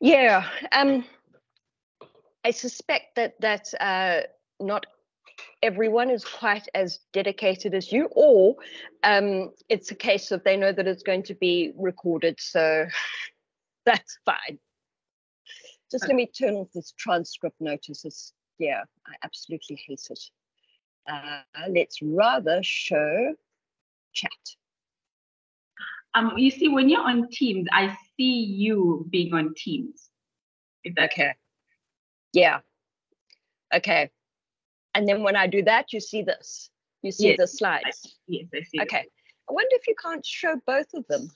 Yeah, um, I suspect that that uh, not everyone is quite as dedicated as you, or um, it's a case of they know that it's going to be recorded, so that's fine. Just let me turn off this transcript notice. notices. Yeah, I absolutely hate it. Uh, let's rather show chat. Um, you see, when you're on Teams, I see you being on Teams. Okay. Yeah. Okay. And then when I do that, you see this. You see Yes. the slides. yes, I see. Okay. I wonder if you can't show both of them.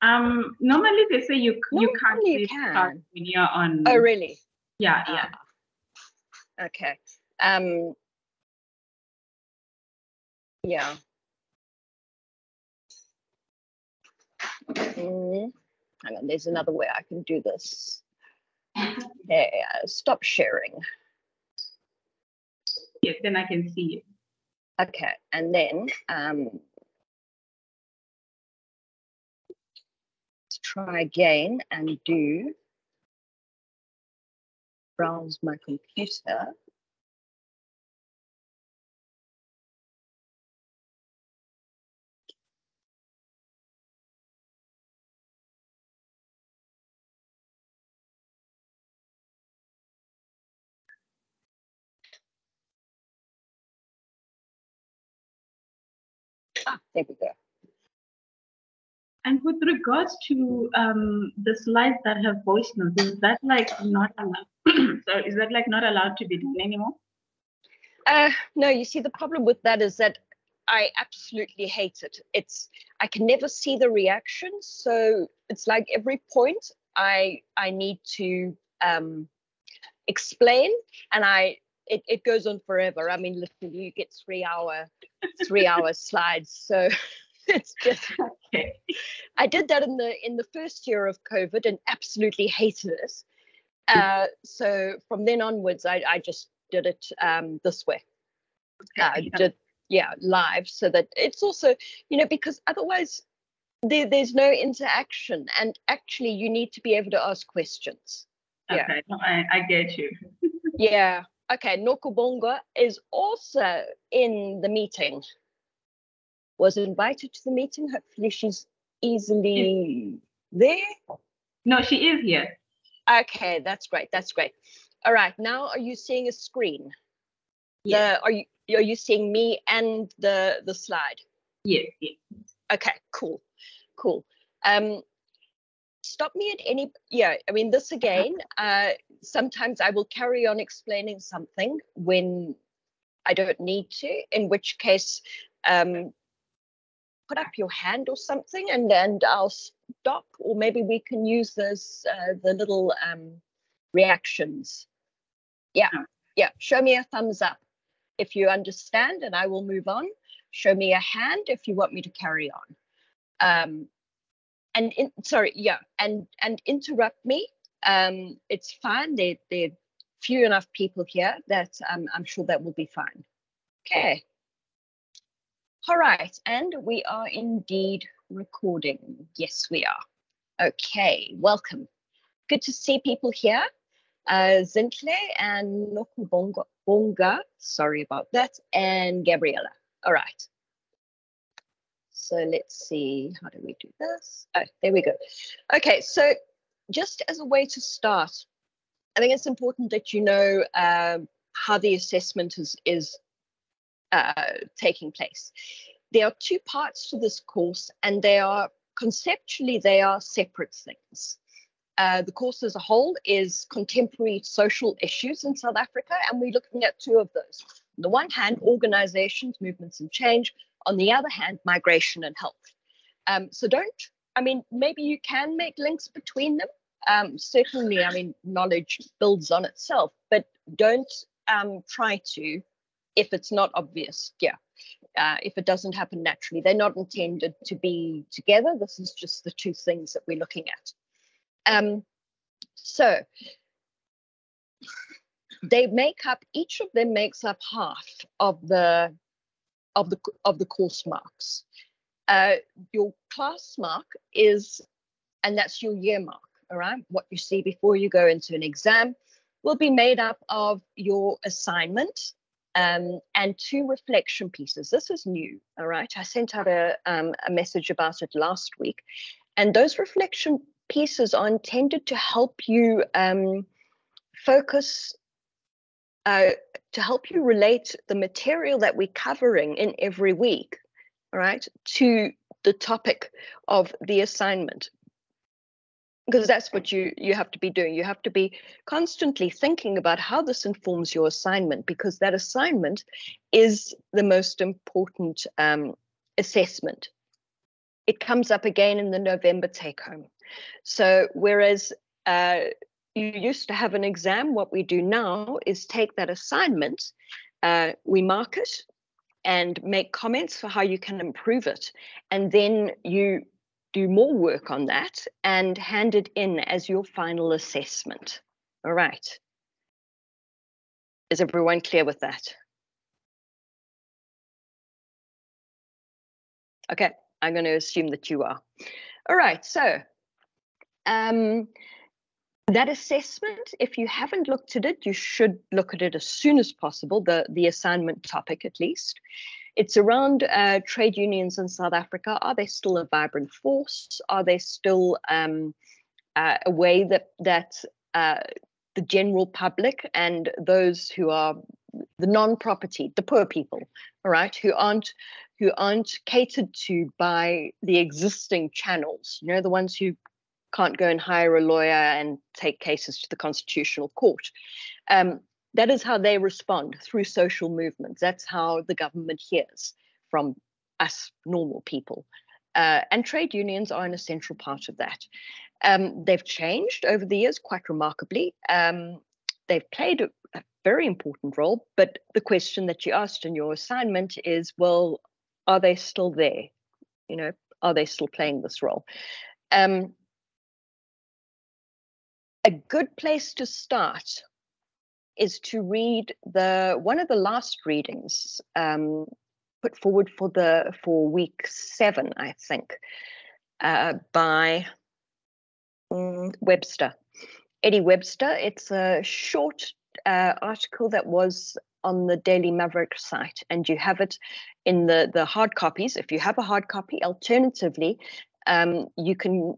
Um, normally they say you you can't Normally you can. when you're on. Oh, really? Yeah, yeah. Ah, okay. Um. Yeah. Mm, hang on. There's another way I can do this. Okay. Uh, stop sharing. Yes, then I can see you. Okay. And then um. Let's try again and do browse my computer. There we go. And with regards to um, the slides that have voice notes, is that like not allowed? so is that like not allowed to be done anymore? Uh, no, you see, the problem with that is that I absolutely hate it. It's I can never see the reactions, so it's like every point I I need to um, explain, and I it, it goes on forever. I mean, literally, you get three hour three hour slides, so it's just Okay. I did that in the in the first year of COVID and absolutely hated it. Uh, so from then onwards, I, I just did it um, this way. Uh, Okay. did yeah live, so that it's also you know because otherwise there, there's no interaction, and actually you need to be able to ask questions. Okay. No, I, I get you. Yeah. Okay. Nokubonga is also in the meeting. Was invited to the meeting. Hopefully she's easily there. No, she is here. Okay, that's great. That's great. All right. Now, are you seeing a screen? Yeah. The, are you are you seeing me and the the slide? Yes, yes. Okay. Cool. Cool. Um, stop me at any. Yeah. I mean, this again. Uh, sometimes I will carry on explaining something when I don't need to. In which case, um, put up your hand or something, and and I'll stop. Or maybe we can use this uh, the little um, reactions. Yeah, Yeah. yeah. Show me a thumbs up if you understand, and I will move on. Show me a hand if you want me to carry on. Um, and in, sorry, yeah, and and interrupt me. Um, it's fine. There there few enough people here that um, I'm sure that will be fine. Okay. All right, and we are indeed recording. Yes, we are. Okay, welcome. Good to see people here. Uh, Zintle and Nokubonga, Bonga, sorry about that, and Gabriella. All right. So let's see, how do we do this? Oh, there we go. Okay, so just as a way to start, I think it's important that you know um, how the assessment is, is uh, taking place. There are two parts to this course, and they are conceptually they are separate things. Uh, the course as a whole is contemporary social issues in South Africa, and we're looking at two of those. On the one hand, organizations, movements, and change. On the other hand, migration and health. Um, so don't, I mean, maybe you can make links between them. Um, certainly, I mean, knowledge builds on itself, but don't um, try to if it's not obvious. Yeah. Uh, if it doesn't happen naturally, they're not intended to be together. This is just the two things that we're looking at. Um, so they make up each of them makes up half of the of the of the course marks. Uh, your class mark is, and that's your year mark. all right, what you see before you go into an exam will be made up of your assignment um, and two reflection pieces. This is new, all right? I sent out a, um, a message about it last week. And those reflection pieces are intended to help you um, focus, uh, to help you relate the material that we're covering in every week, right, to the topic of the assignment. Because that's what you you have to be doing. You have to be constantly thinking about how this informs your assignment because that assignment is the most important um, assessment. It comes up again in the november take home so whereas uh, used to have an exam what we do now is take that assignment uh, we mark it and make comments for how you can improve it and then you do more work on that and hand it in as your final assessment. All right. Is everyone clear with that? Okay, I'm going to assume that you are. All right, so um, that assessment, if you haven't looked at it, you should look at it as soon as possible, the, the assignment topic at least. It's around uh, trade unions in South Africa. Are they still a vibrant force? Are they still um, uh, a way that that uh, the general public and those who are the non-property, the poor people, all right, who aren't who aren't catered to by the existing channels, you know, the ones who can't go and hire a lawyer and take cases to the constitutional court. Um, that is how they respond through social movements. That's how the government hears from us normal people. Uh, and trade unions are an essential part of that. Um, they've changed over the years quite remarkably. Um, they've played a, a, very important role, but the question that you asked in your assignment is well, are they still there? You know, are they still playing this role? Um, a good place to start is to read the one of the last readings um, put forward for the for week seven, I think, uh, by um, Webster, Eddie Webster. It's a short uh, article that was on the Daily Maverick site, and you have it in the the hard copies. If you have a hard copy, alternatively, um, you can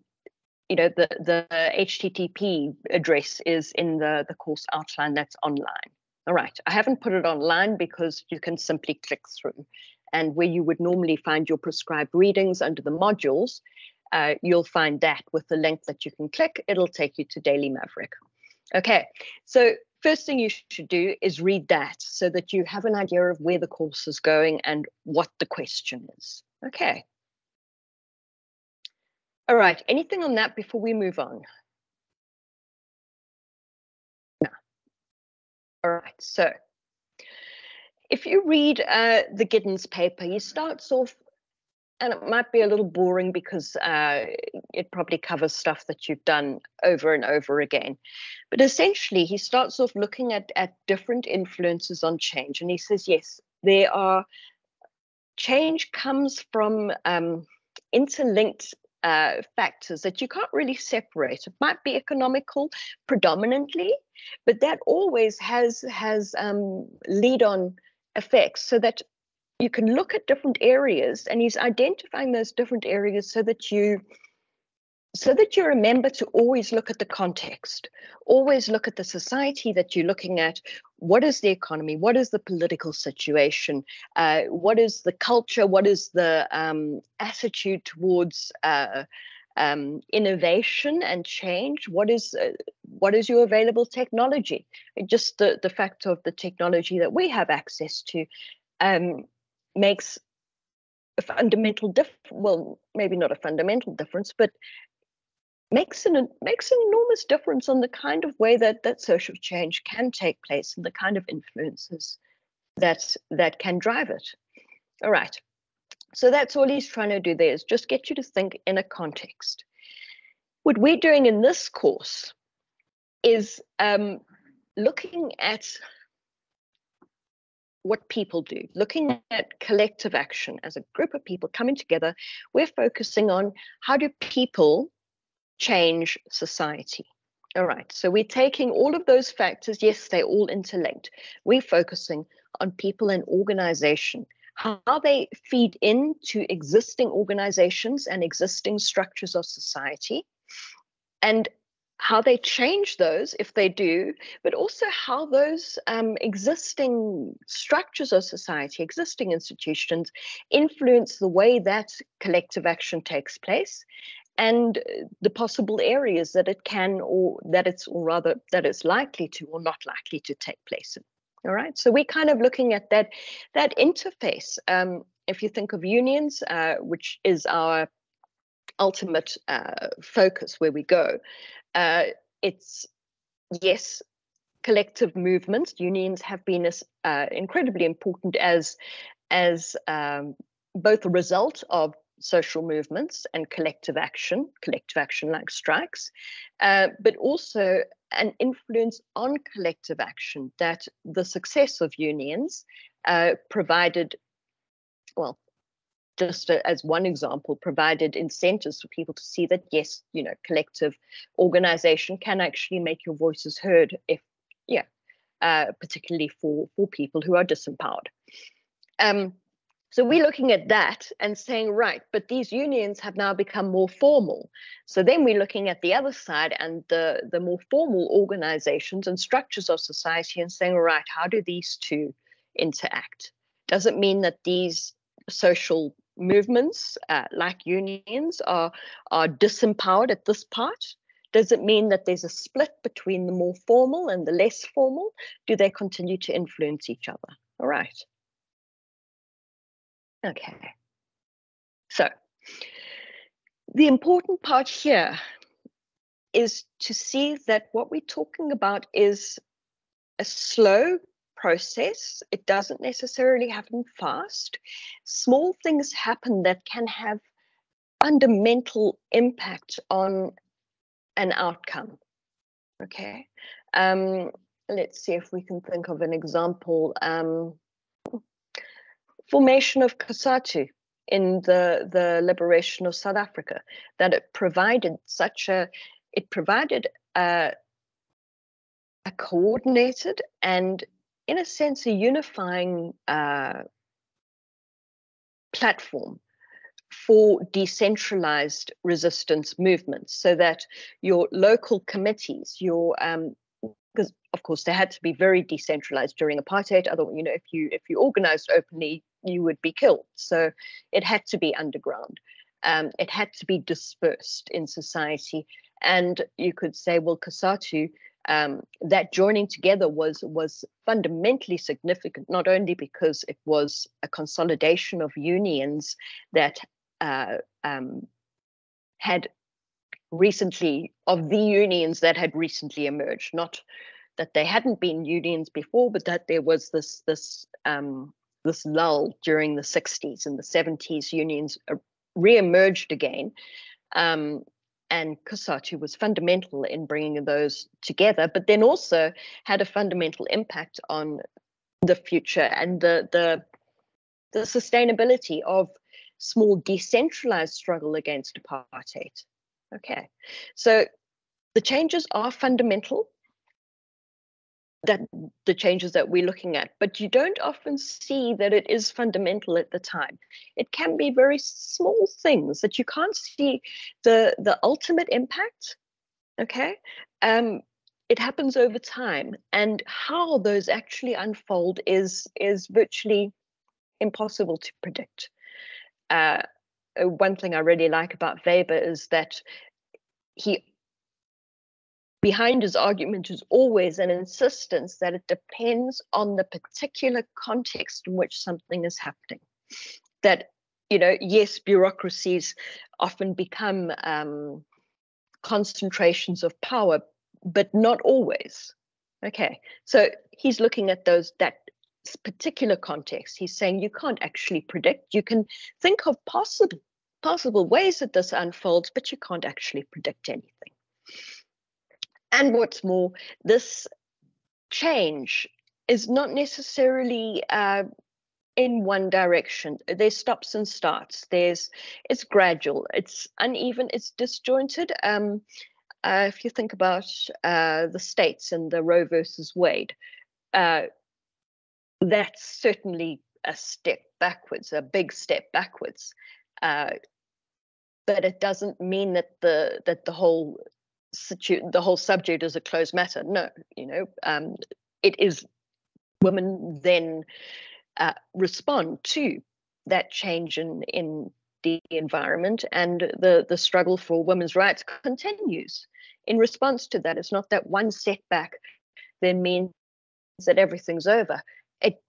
you know the the http address is in the the course outline that's online. All right i haven't put it online because you can simply click through. And where you would normally find your prescribed readings under the modules uh, you'll find that with the link that you can click it'll take you to daily maverick. Okay so first thing you should do is read that so that you have an idea of where the course is going and what the question is. Okay all right, anything on that before we move on? No. All right, so if you read uh, the Giddens paper, he starts off, and it might be a little boring because uh, it probably covers stuff that you've done over and over again. But essentially, he starts off looking at, at different influences on change. And he says, yes, there are, change comes from um, interlinked uh, factors that you can't really separate. It might be economical predominantly, but that always has has um, lead on effects so that you can look at different areas and he's identifying those different areas so that you so that you remember to always look at the context, always look at the society that you're looking at. What is the economy? What is the political situation? Uh, what is the culture? What is the um, attitude towards uh, um, innovation and change? What is uh, what is your available technology? Just the the fact of the technology that we have access to um, makes a fundamental difference. Well, maybe not a fundamental difference, but makes an makes an enormous difference on the kind of way that that social change can take place and the kind of influences that that can drive it. All right. So that's all he's trying to do there is just get you to think in a context. What we're doing in this course is um, looking at what people do, looking at collective action as a group of people coming together. We're focusing on how do people change society. All right, so we're taking all of those factors. Yes, they're all interlinked. We're focusing on people and organization, how they feed into existing organizations and existing structures of society, and how they change those if they do, but also how those um, existing structures of society, existing institutions, influence the way that collective action takes place and uh, the possible areas that it can or that it's or rather that it's likely to or not likely to take place in. All right, so we're kind of looking at that that interface. Um, if you think of unions, uh, which is our ultimate uh, focus where we go, uh, it's yes, collective movements. Unions have been uh, incredibly important as as um, both a result of social movements and collective action, collective action like strikes, uh, but also an influence on collective action that the success of unions uh, provided, well, just as one example, provided incentives for people to see that yes, you know, collective organization can actually make your voices heard if, yeah, uh, particularly for for people who are disempowered. Um, so we're looking at that and saying, right, but these unions have now become more formal. So then we're looking at the other side and the, the more formal organizations and structures of society and saying, right, how do these two interact? Does it mean that these social movements uh, like unions are are disempowered at this part does it mean that there's a split between the more formal and the less formal do they continue to influence each other all right okay so the important part here is to see that what we're talking about is a slow process. It doesn't necessarily happen fast. Small things happen that can have fundamental impact on an outcome. Okay. Um, let's see if we can think of an example. Um, formation of COSATU in the, the liberation of South Africa, that it provided such a, it provided a, a coordinated and in a sense, a unifying uh, platform for decentralized resistance movements so that your local committees, your um, because of course they had to be very decentralized during apartheid. Otherwise, you know, if you if you organized openly, you would be killed. So it had to be underground. Um, it had to be dispersed in society. And you could say, well, COSATU, um, that joining together was was fundamentally significant, not only because it was a consolidation of unions that uh, um, had recently of the unions that had recently emerged, not that they hadn't been unions before, but that there was this this um, this lull during the 60s and the 70s. Unions uh, re-emerged again. Um, and COSATU was fundamental in bringing those together, but then also had a fundamental impact on the future and the the the sustainability of small decentralized struggle against apartheid. Okay, so the changes are fundamental that the changes that we're looking at, but you don't often see that it is fundamental at the time. It can be very small things that you can't see the the ultimate impact. Okay, um, it happens over time, and how those actually unfold is is virtually impossible to predict. Uh, one thing I really like about Weber is that he behind his argument is always an insistence that it depends on the particular context in which something is happening. That, you know, yes, bureaucracies often become um, concentrations of power, but not always. Okay, so he's looking at those that particular context. He's saying you can't actually predict. You can think of possible possible ways that this unfolds, but you can't actually predict anything. And what's more, this change is not necessarily uh, in one direction. There's stops and starts. There's it's gradual. It's uneven. It's disjointed. Um, uh, if you think about uh, the states and the Roe versus Wade, uh, that's certainly a step backwards, a big step backwards. Uh, but it doesn't mean that the that the whole situ- the whole subject is a closed matter. No, you know, um, it is women then uh, respond to that change in in the environment and the the struggle for women's rights continues in response to that. It's not that one setback then means that everything's over. It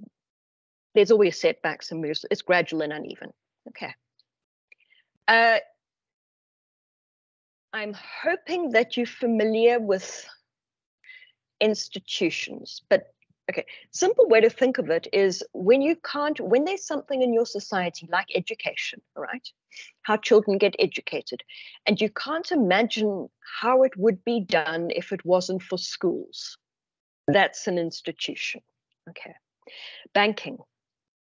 there's always setbacks and moves it's gradual and uneven. Okay. Uh, i'm hoping that you're familiar with institutions but Okay, simple way to think of it is when you can't, when there's something in your society like education, right? How children get educated, and you can't imagine how it would be done if it wasn't for schools. That's an institution. Okay. Banking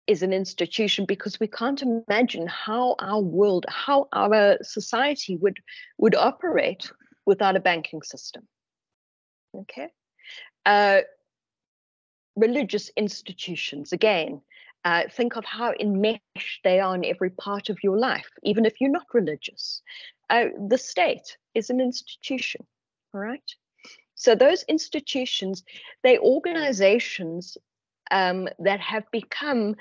is an institution because we can't imagine how our world, how our society would would operate without a banking system. Okay. Uh, religious institutions again uh, think of how enmeshed they are in every part of your life even if you're not religious uh, the state is an institution all right so those institutions they organizations um, that have become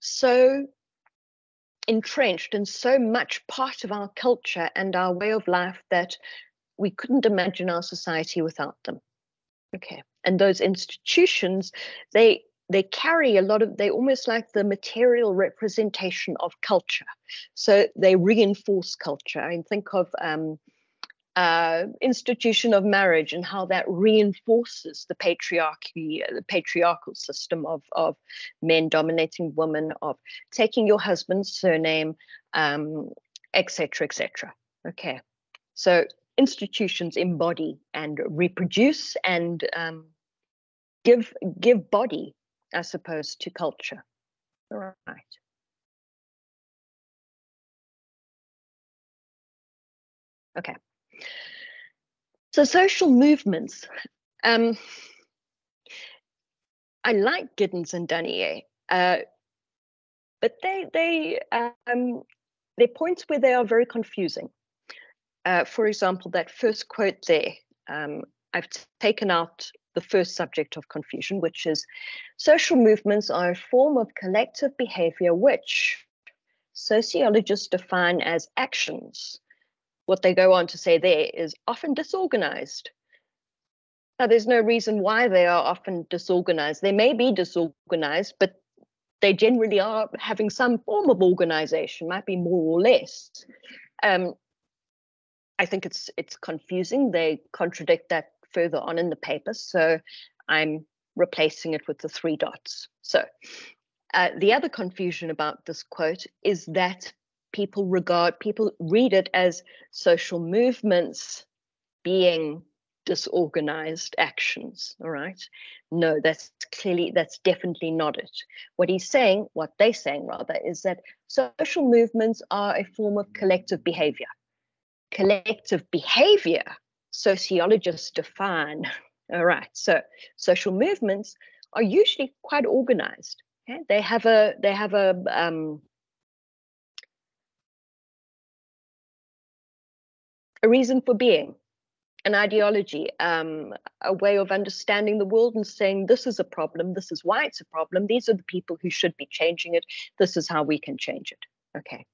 so entrenched and so much part of our culture and our way of life that we couldn't imagine our society without them. Okay and those institutions they they carry a lot of they almost like the material representation of culture. So they reinforce culture. I mean, think of um, uh, institution of marriage and how that reinforces the patriarchy, the patriarchal system of, of men dominating women, of taking your husband's surname, um, etc. Et okay, so institutions embody and reproduce and um, give give body, I suppose, to culture. All right. Okay. So social movements. Um, I like Giddens and Duneier, uh, but they they um, they're points where they are very confusing. Uh, for example, that first quote there, um, I've taken out the first subject of confusion, which is social movements are a form of collective behavior which sociologists define as actions. What they go on to say there is often disorganized. Now, there's no reason why they are often disorganized. They may be disorganized, but they generally are having some form of organization, might be more or less. Um, I think it's it's confusing. They contradict that further on in the paper. So I'm replacing it with the three dots. So uh, the other confusion about this quote is that people regard, people read it as social movements being disorganized actions. All right. No, that's clearly, that's definitely not it. What he's saying, what they're saying rather, is that social movements are a form of collective behavior. Collective behavior sociologists define. All right, so social movements are usually quite organized. Okay? They have a they have a um, a reason for being, an ideology, um, a way of understanding the world and saying this is a problem, this is why it's a problem, these are the people who should be changing it, this is how we can change it. Okay.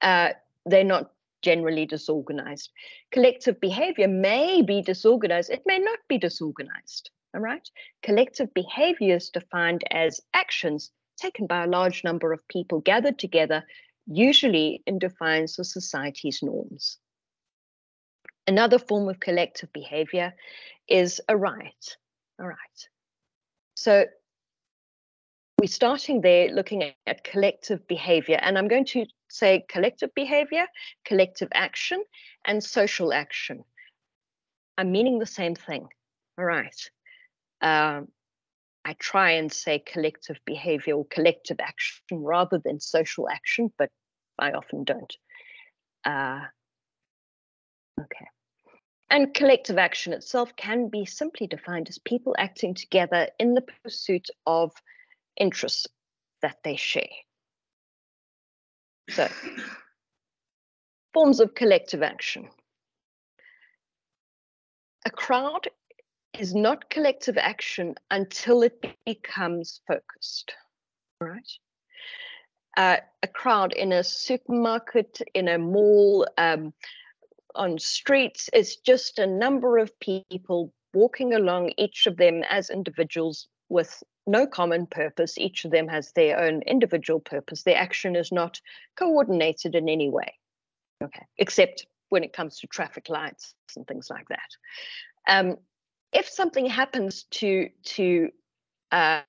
Uh, they're not generally disorganized. Collective behavior may be disorganized, it may not be disorganized. All right. Collective behavior is defined as actions taken by a large number of people gathered together, usually in defiance of society's norms. Another form of collective behavior is a riot. All right. So we're starting there looking at, collective behavior, and I'm going to say collective behavior, collective action, and social action. I'm meaning the same thing. All right. Um, I try and say collective behavior or collective action rather than social action, but I often don't. Uh, okay. And collective action itself can be simply defined as people acting together in the pursuit of interests that they share. So, forms of collective action. A crowd is not collective action until it becomes focused, right? Uh, a crowd in a supermarket, in a mall, um, on streets It's just a number of people walking along, each of them as individuals with no common purpose. Each of them has their own individual purpose. Their action is not coordinated in any way, okay, except when it comes to traffic lights and things like that. Um, if something happens to to uh,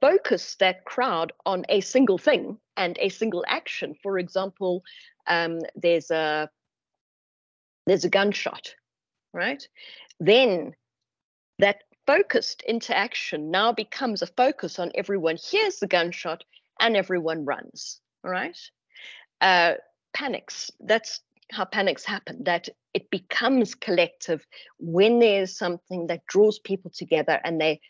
focus that crowd on a single thing and a single action, for example, um, there's a there's a gunshot, right? Then that focused interaction now becomes a focus on everyone hears the gunshot and everyone runs, all right? Uh, panics, that's how panics happen, that it becomes collective when there's something that draws people together and they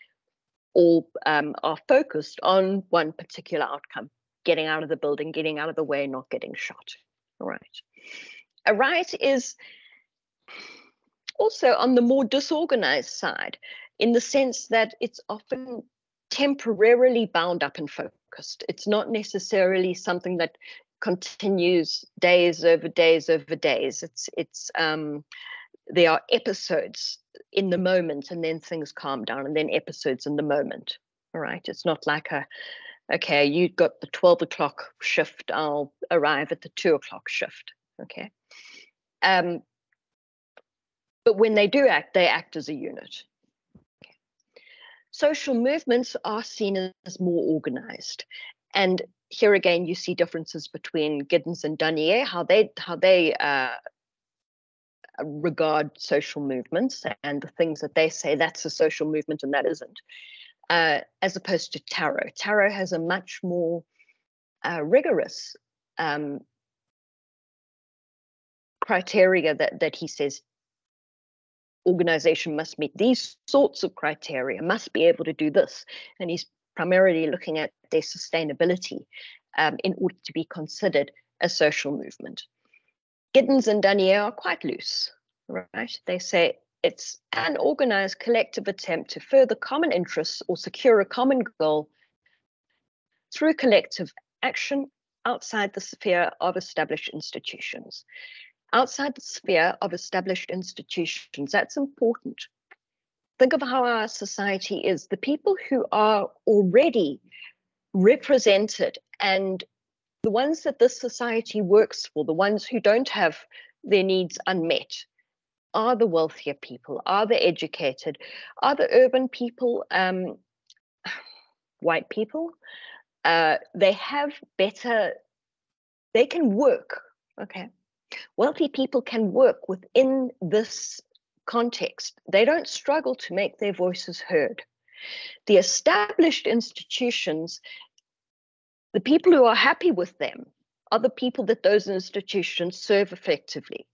all um, are focused on one particular outcome getting out of the building, getting out of the way, not getting shot. All right. A riot is also on the more disorganized side, in the sense that it's often temporarily bound up and focused. It's not necessarily something that continues days over days over days. It's it's um, there are episodes in the moment, and then things calm down, and then episodes in the moment. All right, it's not like a okay, you got the twelve o'clock shift. I'll arrive at the two o'clock shift. Okay. Um, but when they do act, they act as a unit. Social movements are seen as more organized. And here again, you see differences between Giddens and Duneier, how they how they uh, regard social movements and the things that they say that's a social movement and that isn't, uh, as opposed to Tarrow. Tarrow has a much more uh, rigorous um, criteria that that he says organization must meet these sorts of criteria, must be able to do this. And he's primarily looking at their sustainability um, in order to be considered a social movement. Giddens and Duneier are quite loose, right? They say it's an organized collective attempt to further common interests or secure a common goal through collective action outside the sphere of established institutions outside the sphere of established institutions. That's important. Think of how our society is. The people who are already represented and the ones that this society works for, the ones who don't have their needs unmet, are the wealthier people, are the educated, are the urban people, um, white people. Uh, they have better, they can work, okay? Wealthy people can work within this context. They don't struggle to make their voices heard. The established institutions, the people who are happy with them are the people that those institutions serve effectively.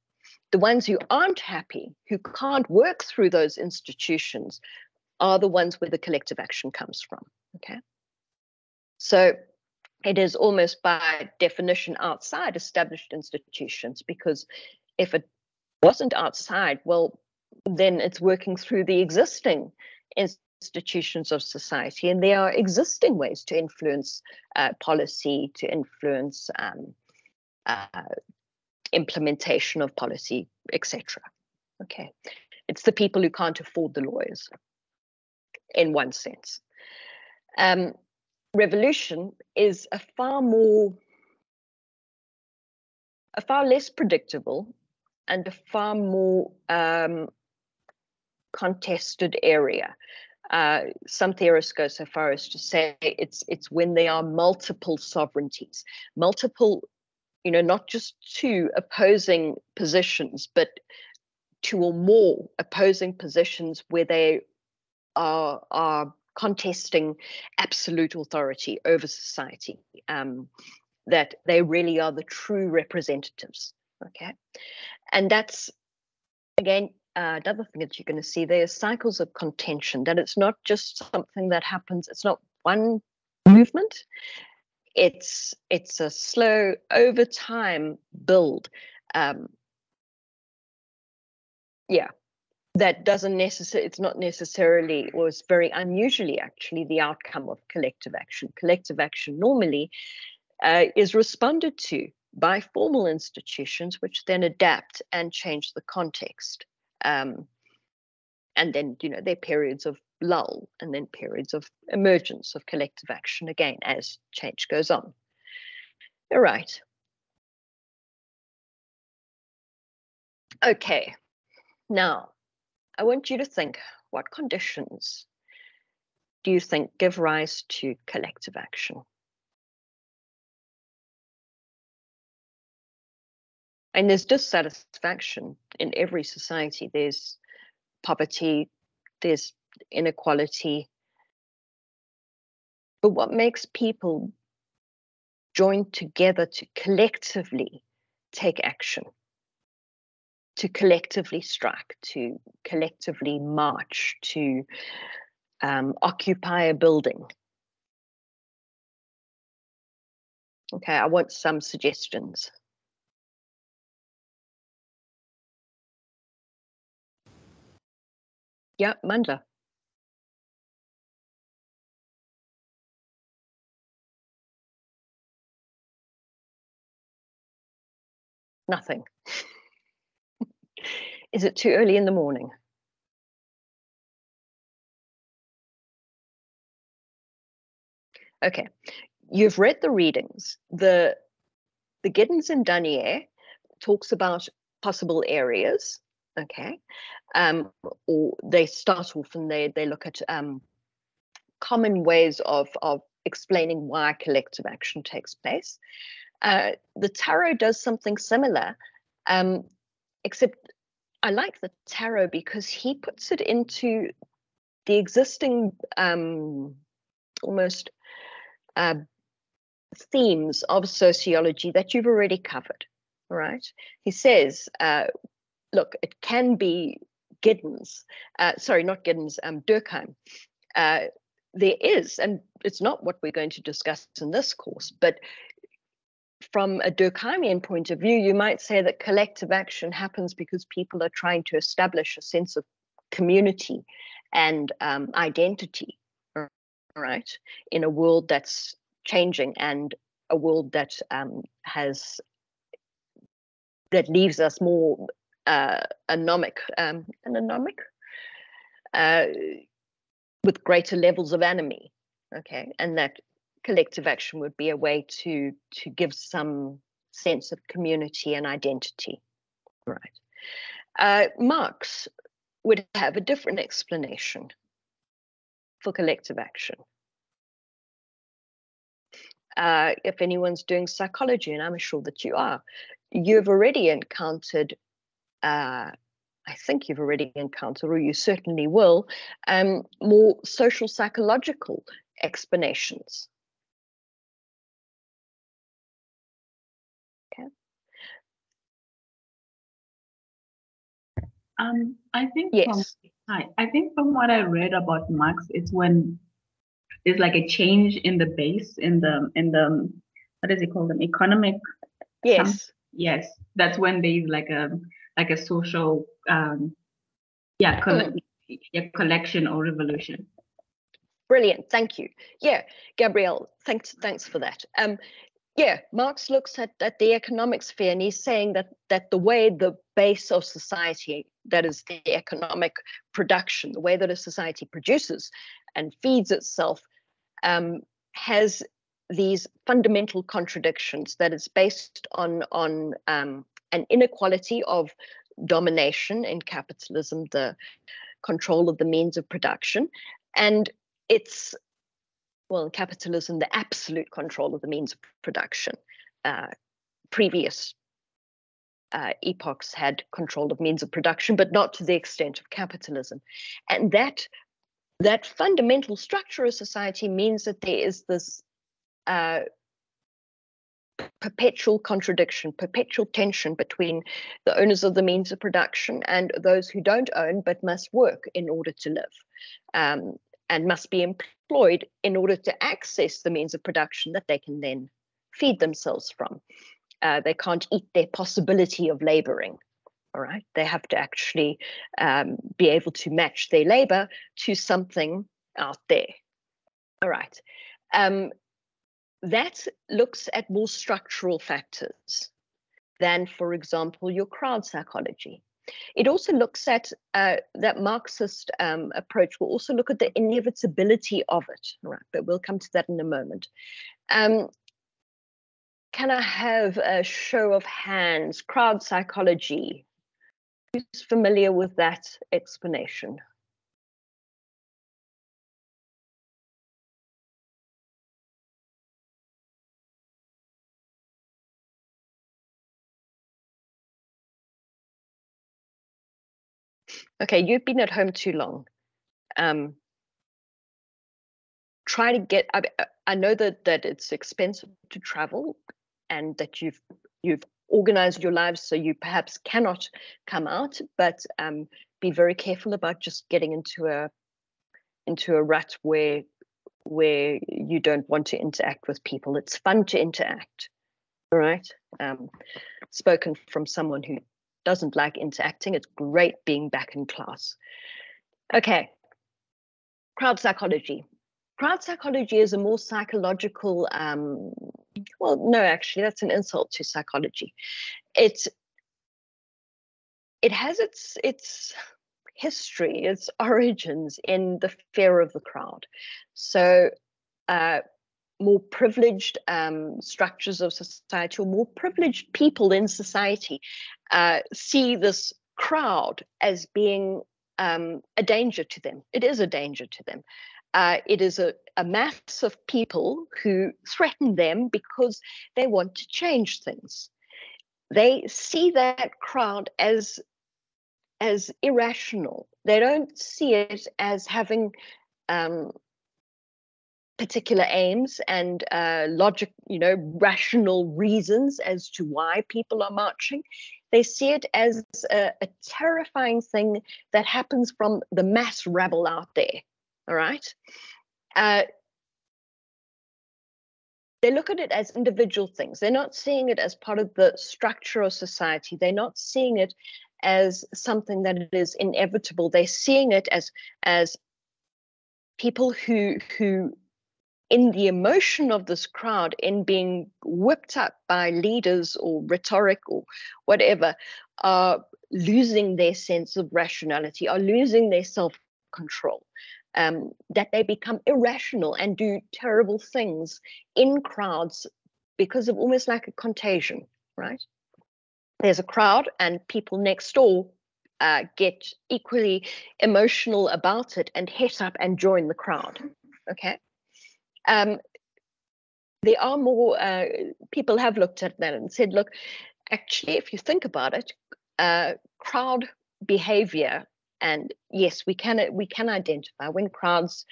The ones who aren't happy, who can't work through those institutions, are the ones where the collective action comes from. Okay. So it is almost by definition outside established institutions because if it wasn't outside, well, then it's working through the existing institutions of society, and there are existing ways to influence uh, policy, to influence um, uh, implementation of policy, etc. Okay, it's the people who can't afford the lawyers, in one sense. Um, revolution is a far more a far less predictable and a far more um, contested area. Uh, some theorists go so far as to say it's it's when there are multiple sovereignties, multiple, you know, not just two opposing positions, but two or more opposing positions where they are are contesting absolute authority over society. Um, that they really are the true representatives. Okay, and that's again uh, another thing that you're going to see there is cycles of contention. That it's not just something that happens. It's not one movement. It's it's a slow over time build. Um, yeah, that doesn't necessarily it's not necessarily or very unusually actually the outcome of collective action. Collective action normally uh, is responded to by formal institutions which then adapt and change the context um, and then you know there are periods of lull and then periods of emergence of collective action again as change goes on. All right. Okay. Now I want you to think what conditions do you think give rise to collective action? And there's dissatisfaction in every society. There's poverty, there's inequality. But what makes people join together to collectively take action? To collectively strike, to collectively march, to um, occupy a building. Okay, I want some suggestions. Yeah, Mandla. Nothing. Is it too early in the morning? Okay, you've read the readings. The the Giddens and Duneier talks about possible areas. Okay, um, or they start off and they they look at um, common ways of of explaining why collective action takes place. Uh, the Tarrow does something similar, um, except I like the Tarrow because he puts it into the existing um, almost uh, themes of sociology that you've already covered. Right? He says, uh, look, it can be Giddens, uh, sorry, not Giddens, um, Durkheim. Uh, there is, and it's not what we're going to discuss in this course, but from a Durkheimian point of view, you might say that collective action happens because people are trying to establish a sense of community and um, identity, right, in a world that's changing and a world that um, has that leaves us more uh, anomic, um, anomic, uh, with greater levels of anomie. Okay, and that collective action would be a way to to give some sense of community and identity. Right. Uh, marx would have a different explanation for collective action. Uh, if anyone's doing psychology and i'm sure that you are you've already encountered uh, I think you've already encountered, or you certainly will, um, more social psychological explanations Um, I think yes. From, hi, I think from what I read about Marx, it's when there's like a change in the base in the in the what does he call them economic. Yes. yes, that's when there's like a like a social um, yeah, coll- mm. collection or revolution. Brilliant, thank you. Yeah, Gabrielle, thanks thanks for that. Um, yeah, Marx looks at, at the economic sphere and he's saying that that the way the base of society, that is the economic production, the way that a society produces and feeds itself, um, has these fundamental contradictions that is based on on um, an inequality of domination in capitalism, the control of the means of production, and it's well, capitalism, the absolute control of the means of production. Uh, previous uh, epochs had control of means of production, but not to the extent of capitalism. And that that fundamental structure of society means that there is this uh, perpetual contradiction, perpetual tension between the owners of the means of production and those who don't own but must work in order to live um, and must be employed in order to access the means of production that they can then feed themselves from. Uh, they can't eat their possibility of laboring. All right, they have to actually um, be able to match their labor to something out there. All right. Um, that looks at more structural factors than, for example, your crowd psychology. It also looks at uh, that Marxist um, approach will also look at the inevitability of it, right? But we'll come to that in a moment. Um, can I have a show of hands? Crowd psychology. Who's familiar with that explanation? Okay, you've been at home too long. Um, try to get. I, I know that that it's expensive to travel, and that you've you've organized your lives so you perhaps cannot come out, but um, be very careful about just getting into a into a rut where where you don't want to interact with people. It's fun to interact, all right? Um, spoken from someone who doesn't like interacting. It's great being back in class. Okay, crowd psychology. Crowd psychology is a more psychological, um, well, no, actually, that's an insult to psychology. It, it has its, its history, its origins in the fear of the crowd. So uh, more privileged um, structures of society or more privileged people in society uh, see this crowd as being um, a danger to them. It is a danger to them. Uh, it is a, a mass of people who threaten them because they want to change things. They see that crowd as as irrational. They don't see it as having um, particular aims and uh, logic, you know, rational reasons as to why people are marching. They see it as a, a terrifying thing that happens from the mass rabble out there. All right. Uh, they look at it as individual things. They're not seeing it as part of the structure of society. They're not seeing it as something that is inevitable. They're seeing it as as people who who in the emotion of this crowd, in being whipped up by leaders or rhetoric or whatever, are losing their sense of rationality, are losing their self control, um, that they become irrational and do terrible things in crowds because of almost like a contagion, right? There's a crowd, and people next door uh, get equally emotional about it and hit up and join the crowd. Okay. Um, there are more uh, people have looked at that and said, look, actually, if you think about it, uh, crowd behavior, and yes, we can we can identify when crowds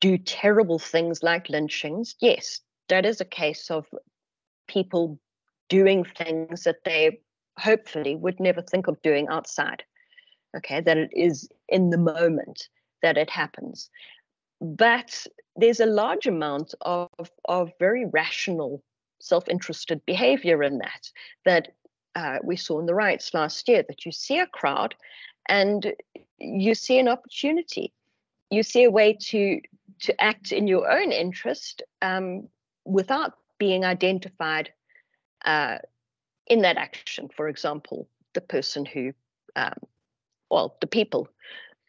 do terrible things like lynchings. Yes, that is a case of people doing things that they hopefully would never think of doing outside. Okay, that it is in the moment that it happens. But there's a large amount of, of very rational, self interested behavior in that, that uh, we saw in the riots last year, that you see a crowd and you see an opportunity. You see a way to, to act in your own interest um, without being identified uh, in that action. For example, the person who, um, well, the people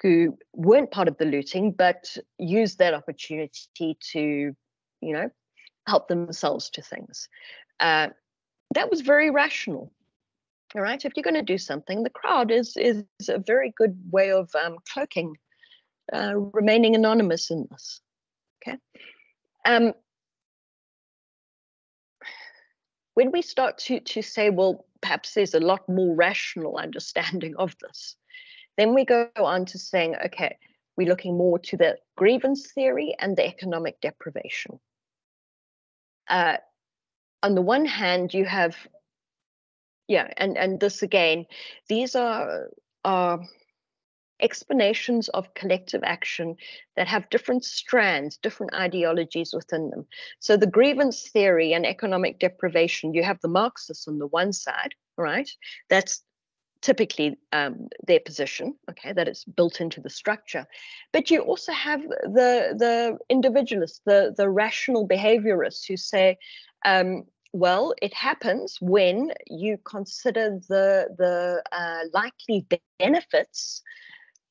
who weren't part of the looting but used that opportunity to, you know, help themselves to things. Uh, that was very rational. All right, if you're going to do something, the crowd is is a very good way of um, cloaking, uh, remaining anonymous in this. Okay. Um, when we start to to say, well, perhaps there's a lot more rational understanding of this, then we go on to saying, okay, we're looking more to the grievance theory and the economic deprivation. Uh, on the one hand, you have, yeah, and and this again, these are are explanations of collective action that have different strands, different ideologies within them. So the grievance theory and economic deprivation, you have the Marxists on the one side, right? That's typically um, their position, okay, that it's built into the structure. But you also have the the individualists, the the rational behaviorists who say, um, well, it happens when you consider the the uh, likely benefits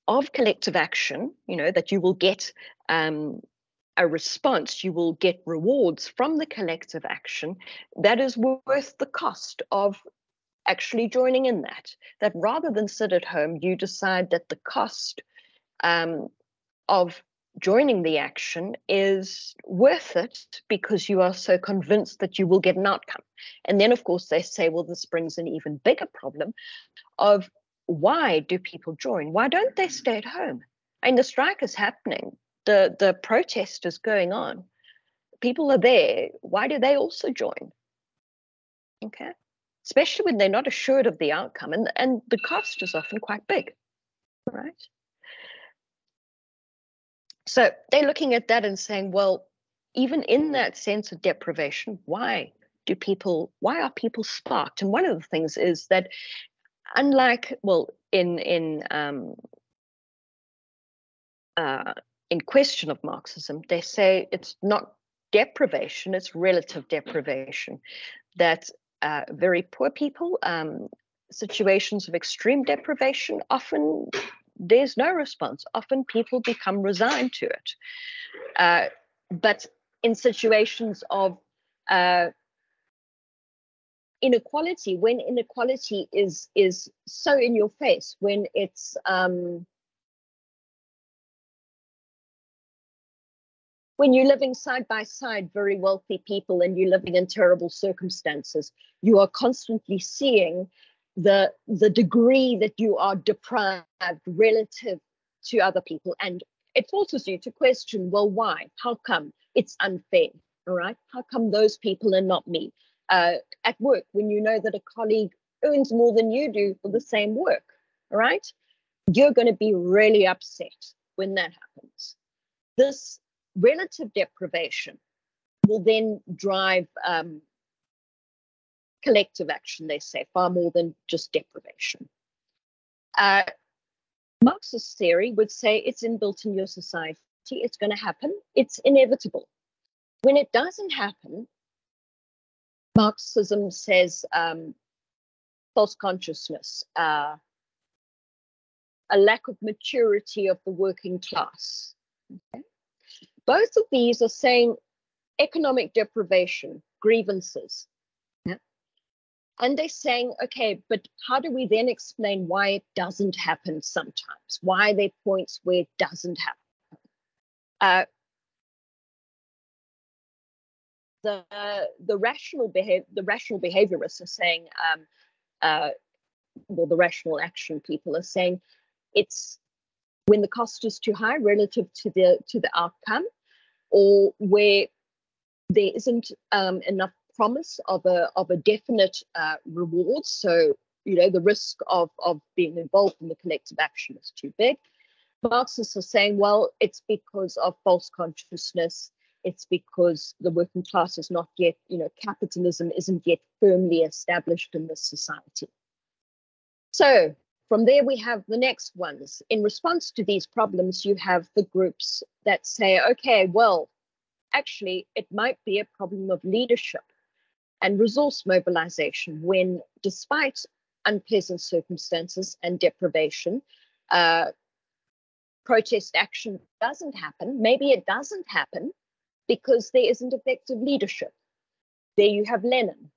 of collective action, you know, that you will get um, a response, you will get rewards from the collective action that is worth the cost of actually joining in that. That rather than sit at home, you decide that the cost um, of joining the action is worth it because you are so convinced that you will get an outcome. And then, of course, they say, well, this brings an even bigger problem of why do people join? Why don't they stay at home? I mean, the strike is happening, the, the protest is going on. People are there. Why do they also join? Okay. Especially when they're not assured of the outcome. And, and the cost is often quite big, right? So they're looking at that and saying, well, even in that sense of deprivation, why do people, why are people sparked? And one of the things is that unlike well in in um, uh, in question of Marxism, they say it's not deprivation; it's relative deprivation. That uh, very poor people, um, situations of extreme deprivation, often there's no response. Often people become resigned to it. Uh, but in situations of uh, inequality when inequality is is so in your face when it's um, when you're living side by side very wealthy people and you're living in terrible circumstances you are constantly seeing the the degree that you are deprived relative to other people and it forces you to question well why how come it's unfair all right how come those people and not me uh, at work when you know that a colleague earns more than you do for the same work, all right? You're going to be really upset when that happens. This relative deprivation will then drive um, collective action, they say, far more than just deprivation. Uh, Marxist theory would say it's inbuilt in your society, it's going to happen, it's inevitable. When it doesn't happen, Marxism says um, false consciousness, uh, a lack of maturity of the working class. Okay? Both of these are saying economic deprivation, grievances. Yeah. And they're saying, okay, but how do we then explain why it doesn't happen sometimes? Why are there points where it doesn't happen? Uh, the the rational behavior the rational behaviorists are saying um, uh, well the rational action people are saying it's when the cost is too high relative to the to the outcome or where there isn't um, enough promise of a of a definite uh, reward. So you know the risk of of being involved in the collective action is too big. Marxists are saying well it's because of false consciousness. It's because the working class is not yet, you know, capitalism isn't yet firmly established in this society. So from there, we have the next ones. In response to these problems, you have the groups that say, okay, well, actually, it might be a problem of leadership and resource mobilization when, despite unpleasant circumstances and deprivation, uh, protest action doesn't happen. Maybe it doesn't happen because there isn't effective leadership. There you have Lenin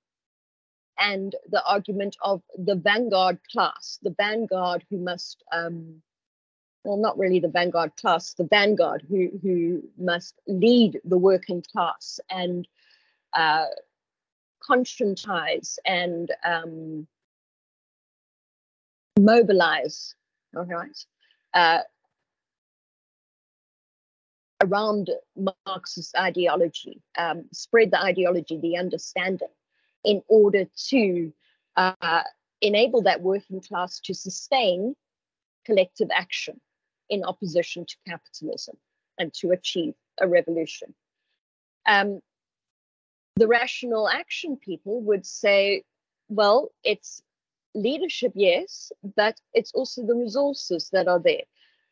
and the argument of the vanguard class, the vanguard who must, um, well, not really the vanguard class, the vanguard who, who must lead the working class and uh, conscientize and um, mobilize, all right, uh, around Marxist ideology, um, spread the ideology, the understanding, in order to uh, enable that working class to sustain collective action in opposition to capitalism and to achieve a revolution. Um, the rational action people would say, well, it's leadership, yes, but it's also the resources that are there.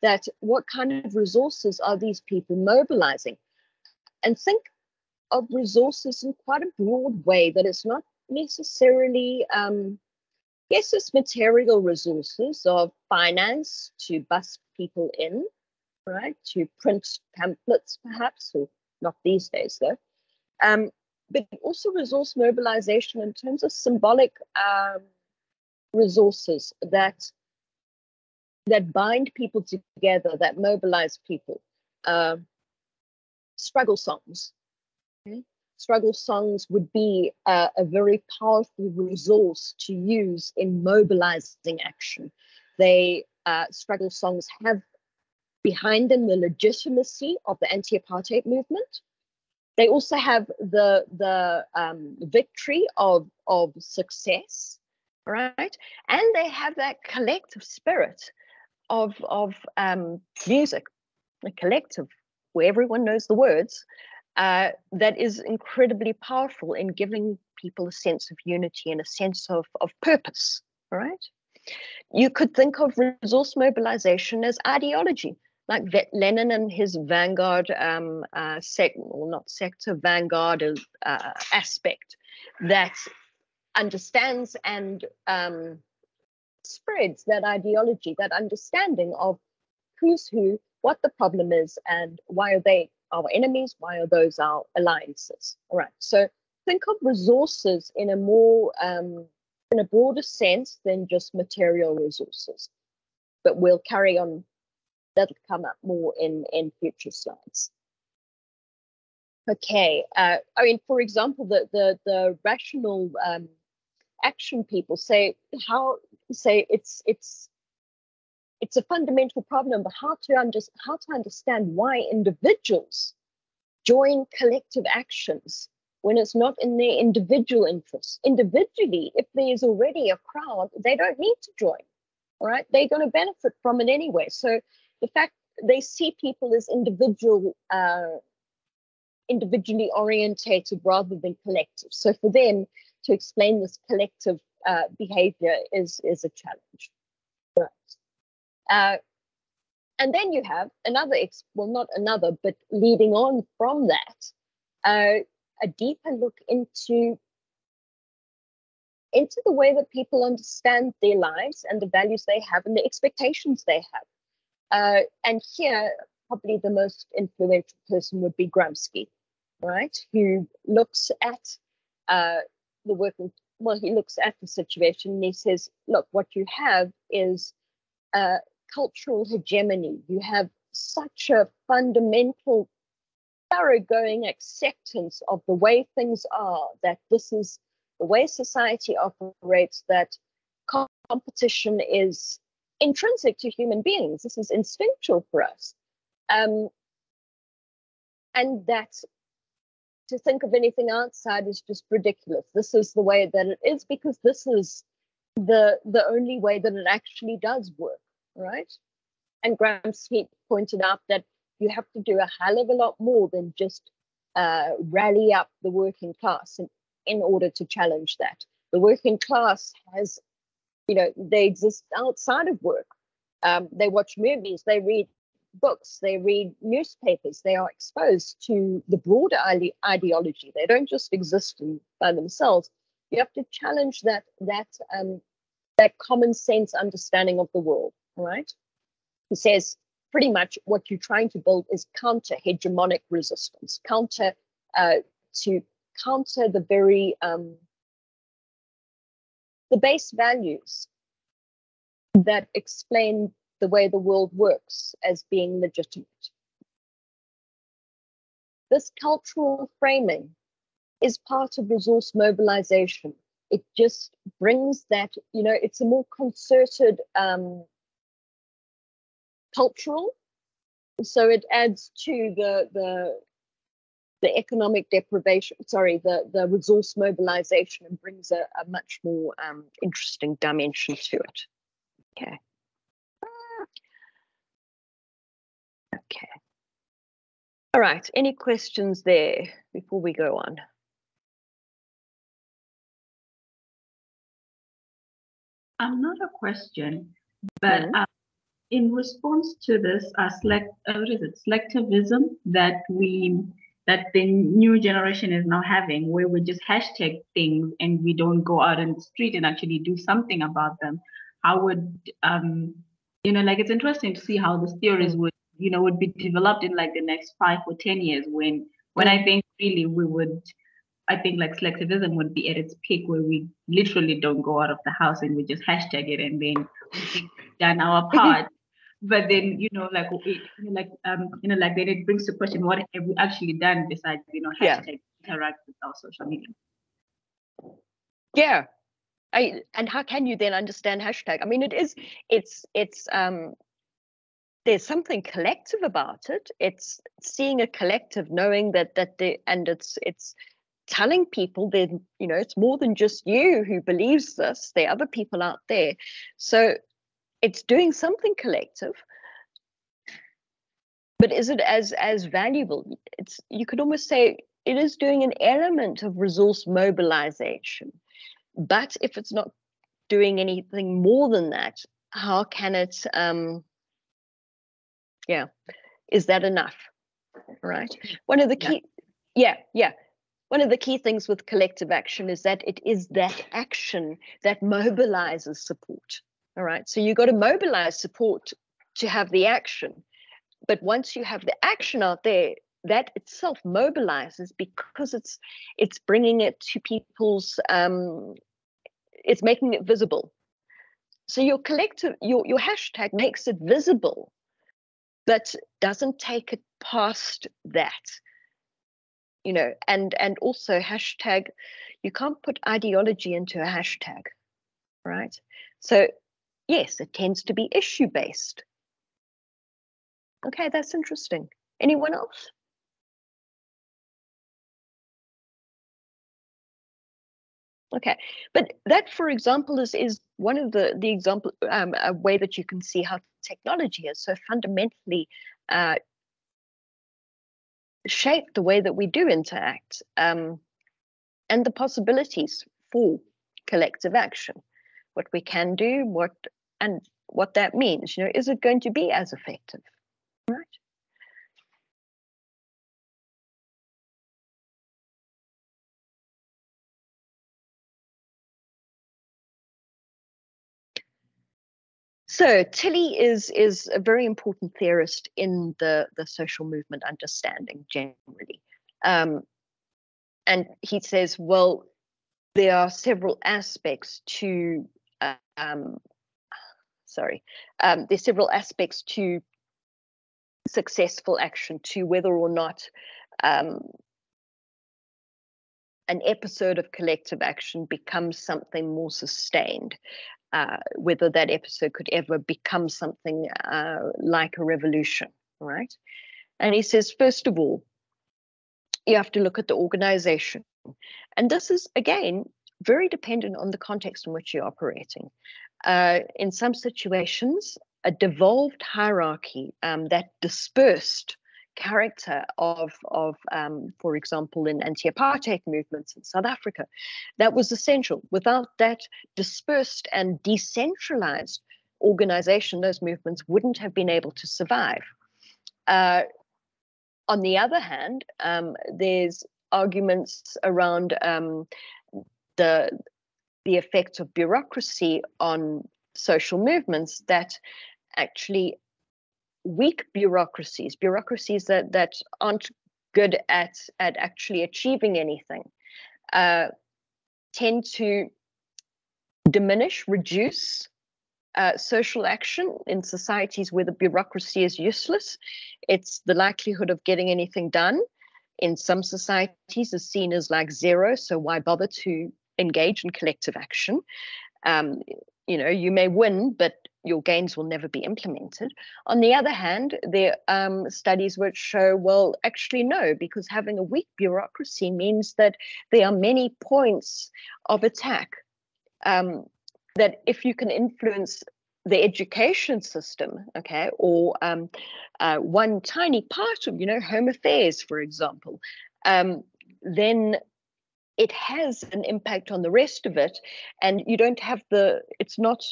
That what kind of resources are these people mobilizing? And think of resources in quite a broad way, that it's not necessarily, um, yes, it's material resources of finance to bus people in, right, to print pamphlets perhaps, or not these days though. Um, but also resource mobilization in terms of symbolic um, resources that that bind people together, that mobilize people. Uh, struggle songs. Struggle songs would be uh, a very powerful resource to use in mobilizing action. They uh, struggle songs have behind them the legitimacy of the anti-apartheid movement. They also have the the um, victory of of success right? And they have that collective spirit of of um, music, a collective where everyone knows the words, uh, that is incredibly powerful in giving people a sense of unity and a sense of of purpose. Right? You could think of resource mobilization as ideology, like Lenin and his vanguard um, uh, sect, or not sector, vanguard uh, aspect that understands and um, spreads that ideology, that understanding of who's who, what the problem is, and why are they our enemies, why are those our alliances? All right. So think of resources in a more um, in a broader sense than just material resources. But we'll carry on. That'll come up more in in future slides. Okay. Uh, I mean, for example, the the the rational um, action people say how say it's it's it's a fundamental problem but how to under, how to understand why individuals join collective actions when it's not in their individual interests individually if there's already a crowd they don't need to join all right they're going to benefit from it anyway so the fact they see people as individual uh, individually orientated rather than collective so for them to explain this collective uh, behavior is, is a challenge. Right. Uh, and then you have another, well, not another, but leading on from that, uh, a deeper look into into the way that people understand their lives and the values they have and the expectations they have. Uh, and here, probably the most influential person would be Gramsci, right? Who looks at uh, the working well he looks at the situation and he says look what you have is a cultural hegemony. You have such a fundamental thoroughgoing acceptance of the way things are that this is the way society operates that competition is intrinsic to human beings. This is instinctual for us. Um, and that to think of anything outside is just ridiculous. This is the way that it is because this is the the only way that it actually does work, right? And Gramsci pointed out that you have to do a hell of a lot more than just uh, rally up the working class in, in order to challenge that. The working class has, you know, they exist outside of work. Um, they watch movies, they read books, they read newspapers, they are exposed to the broader ide- ideology. They don't just exist in, by themselves. You have to challenge that that um, that common sense understanding of the world. Right? He says pretty much what you're trying to build is counter hegemonic resistance, counter uh, to counter the very um, the base values that explain the way the world works as being legitimate. This cultural framing is part of resource mobilization. It just brings that, you know, it's a more concerted um, cultural so it adds to the the the economic deprivation, sorry, the, the resource mobilization and brings a, a much more um, interesting dimension to it. Okay. Okay. All right, any questions there before we go on? I'm not a question, but mm -hmm. uh, in response to this, uh, select, uh, what is it, selectivism that we that the new generation is now having, where we just hashtag things and we don't go out in the street and actually do something about them. How would um, you know, like it's interesting to see how the theories would, you know, would be developed in like the next five or ten years when when I think really we would I think like selectivism would be at its peak where we literally don't go out of the house and we just hashtag it and then we've done our part but then you know like it, like um you know like then it brings to question what have we actually done besides you know hashtag yeah. interact with our social media? Yeah. I, and how can you then understand hashtag? I mean it is it's it's um there's something collective about it. It's seeing a collective knowing that that the and it's it's telling people that you know it's more than just you who believes this. There are other people out there. So it's doing something collective. But is it as as valuable? It's you could almost say it is doing an element of resource mobilization. But if it's not doing anything more than that how can it um yeah is that enough right? One of the key yeah yeah. One of the key things with collective action is that it is that action that mobilizes support all right. So you've got to mobilize support to have the action. But once you have the action out there, that itself mobilizes because it's it's bringing it to people's um, it's making it visible. So your collective your your hashtag makes it visible, but doesn't take it past that. You know, and and also hashtag, you can't put ideology into a hashtag, right? So Yes, it tends to be issue based. Okay, that's interesting. Anyone else? Okay, but that, for example, is is one of the the example um, a way that you can see how technology is so fundamentally uh, shaped the way that we do interact um, and the possibilities for collective action, what we can do, what and what that means. You know, is it going to be as effective? Right. So Tilly is is a very important theorist in the the social movement understanding generally, um, and he says, well, there are several aspects to uh, um, sorry, um, there's several aspects to successful action, to whether or not um, an episode of collective action becomes something more sustained. Uh, whether that episode could ever become something uh, like a revolution, right? And he says, first of all, you have to look at the organization. And this is, again, very dependent on the context in which you're operating uh, in some situations, a devolved hierarchy um, that dispersed character of, of um, for example, in anti-apartheid movements in South Africa, that was essential. Without that dispersed and decentralized organization, those movements wouldn't have been able to survive. Uh, on the other hand, um, there's arguments around um, the the effects of bureaucracy on social movements that actually weak bureaucracies, bureaucracies that, that aren't good at, at actually achieving anything, uh, tend to diminish, reduce uh, social action in societies where the bureaucracy is useless. It's the likelihood of getting anything done in some societies is seen as like zero. So why bother to engage in collective action. Um, you know, you may win, but your gains will never be implemented. On the other hand, there are um, studies which show, well, actually, no, because having a weak bureaucracy means that there are many points of attack. Um, that if you can influence the education system, okay, or um, uh, one tiny part of, you know, home affairs, for example, um, then it has an impact on the rest of it. And you don't have the, it's not,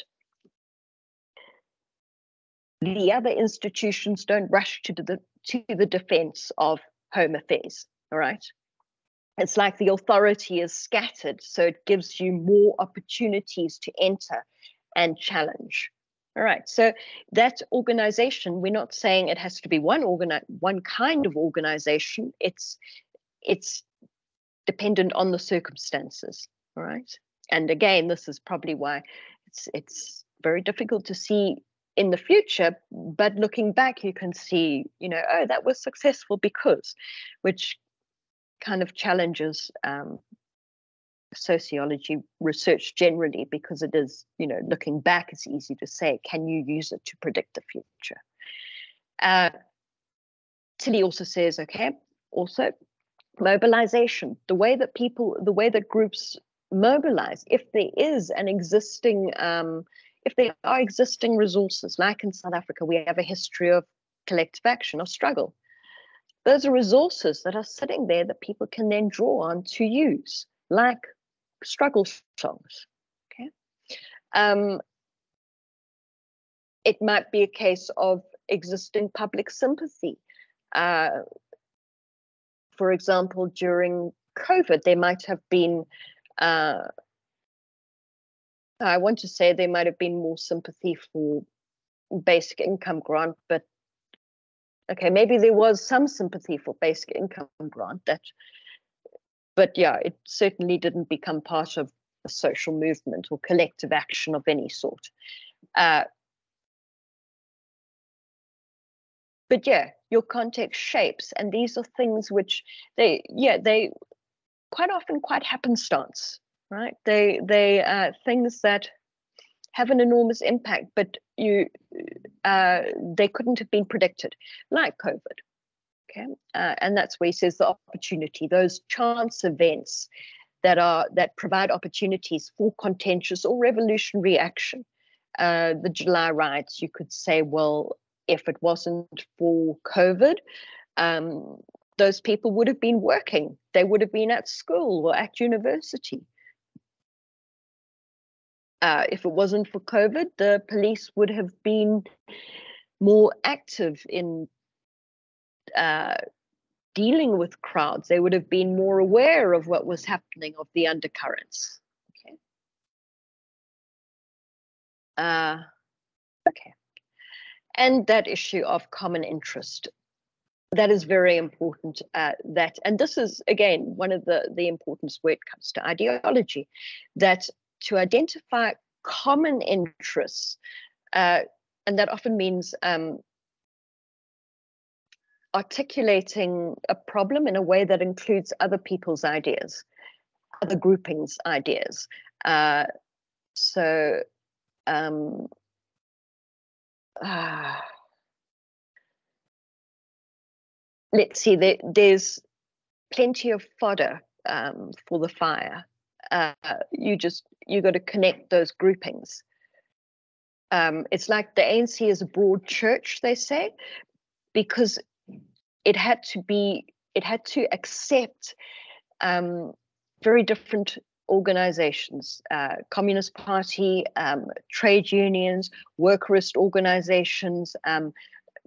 the other institutions don't rush to the, to the defense of home affairs, all right? It's like the authority is scattered, so it gives you more opportunities to enter and challenge. All right. So that organization, we're not saying it has to be one organi- one kind of organization. It's it's dependent on the circumstances. All right. And again, this is probably why it's it's very difficult to see in the future. But looking back, you can see, you know, oh, that was successful because, which kind of challenges um, sociology research generally because it is, you know, looking back, it's easy to say, can you use it to predict the future? Uh, Tilly also says, okay, also mobilization, the way that people, the way that groups mobilize, if there is an existing, um, if there are existing resources, like in South Africa, we have a history of collective action, of struggle. Those are resources that are sitting there that people can then draw on to use, like struggle songs. Okay. Um, it might be a case of existing public sympathy. Uh, for example, during COVID, there might have been, uh, I want to say there might have been more sympathy for basic income grant, but okay, maybe there was some sympathy for basic income grant that but yeah, it certainly didn't become part of a social movement or collective action of any sort. Uh, but yeah, your context shapes, and these are things which they, yeah, they quite often quite happenstance, right? They they are things that have an enormous impact, but you uh, they couldn't have been predicted, like COVID. Okay, uh, and that's where he says the opportunity, those chance events that are that provide opportunities for contentious or revolutionary action. Uh, the July riots, you could say, well, if it wasn't for COVID, um, those people would have been working. They would have been at school or at university. Uh, if it wasn't for COVID, the police would have been more active in uh, dealing with crowds, they would have been more aware of what was happening, of the undercurrents. Okay. Uh, okay. And that issue of common interest. That is very important. Uh, that and this is again one of the the importance where it comes to ideology, that to identify common interests, uh, and that often means um, articulating a problem in a way that includes other people's ideas, other groupings' ideas. Uh, so, um, uh, let's see, there, there's plenty of fodder um, for the fire. Uh, you just you got to connect those groupings. Um, it's like the ANC is a broad church, they say, because it had to be it had to accept um, very different organizations uh, communist party um, trade unions workerist organizations um,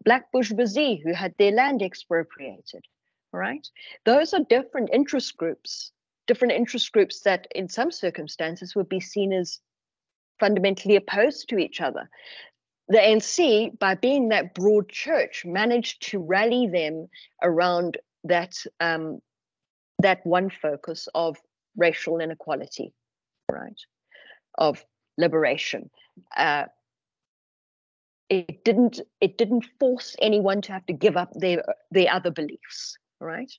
black bourgeoisie who had their land expropriated right? Those are different interest groups different interest groups that in some circumstances would be seen as fundamentally opposed to each other. The ANC, by being that broad church, managed to rally them around that um, that one focus of racial inequality, right? Of liberation. Uh, it didn't it didn't force anyone to have to give up their their other beliefs, right?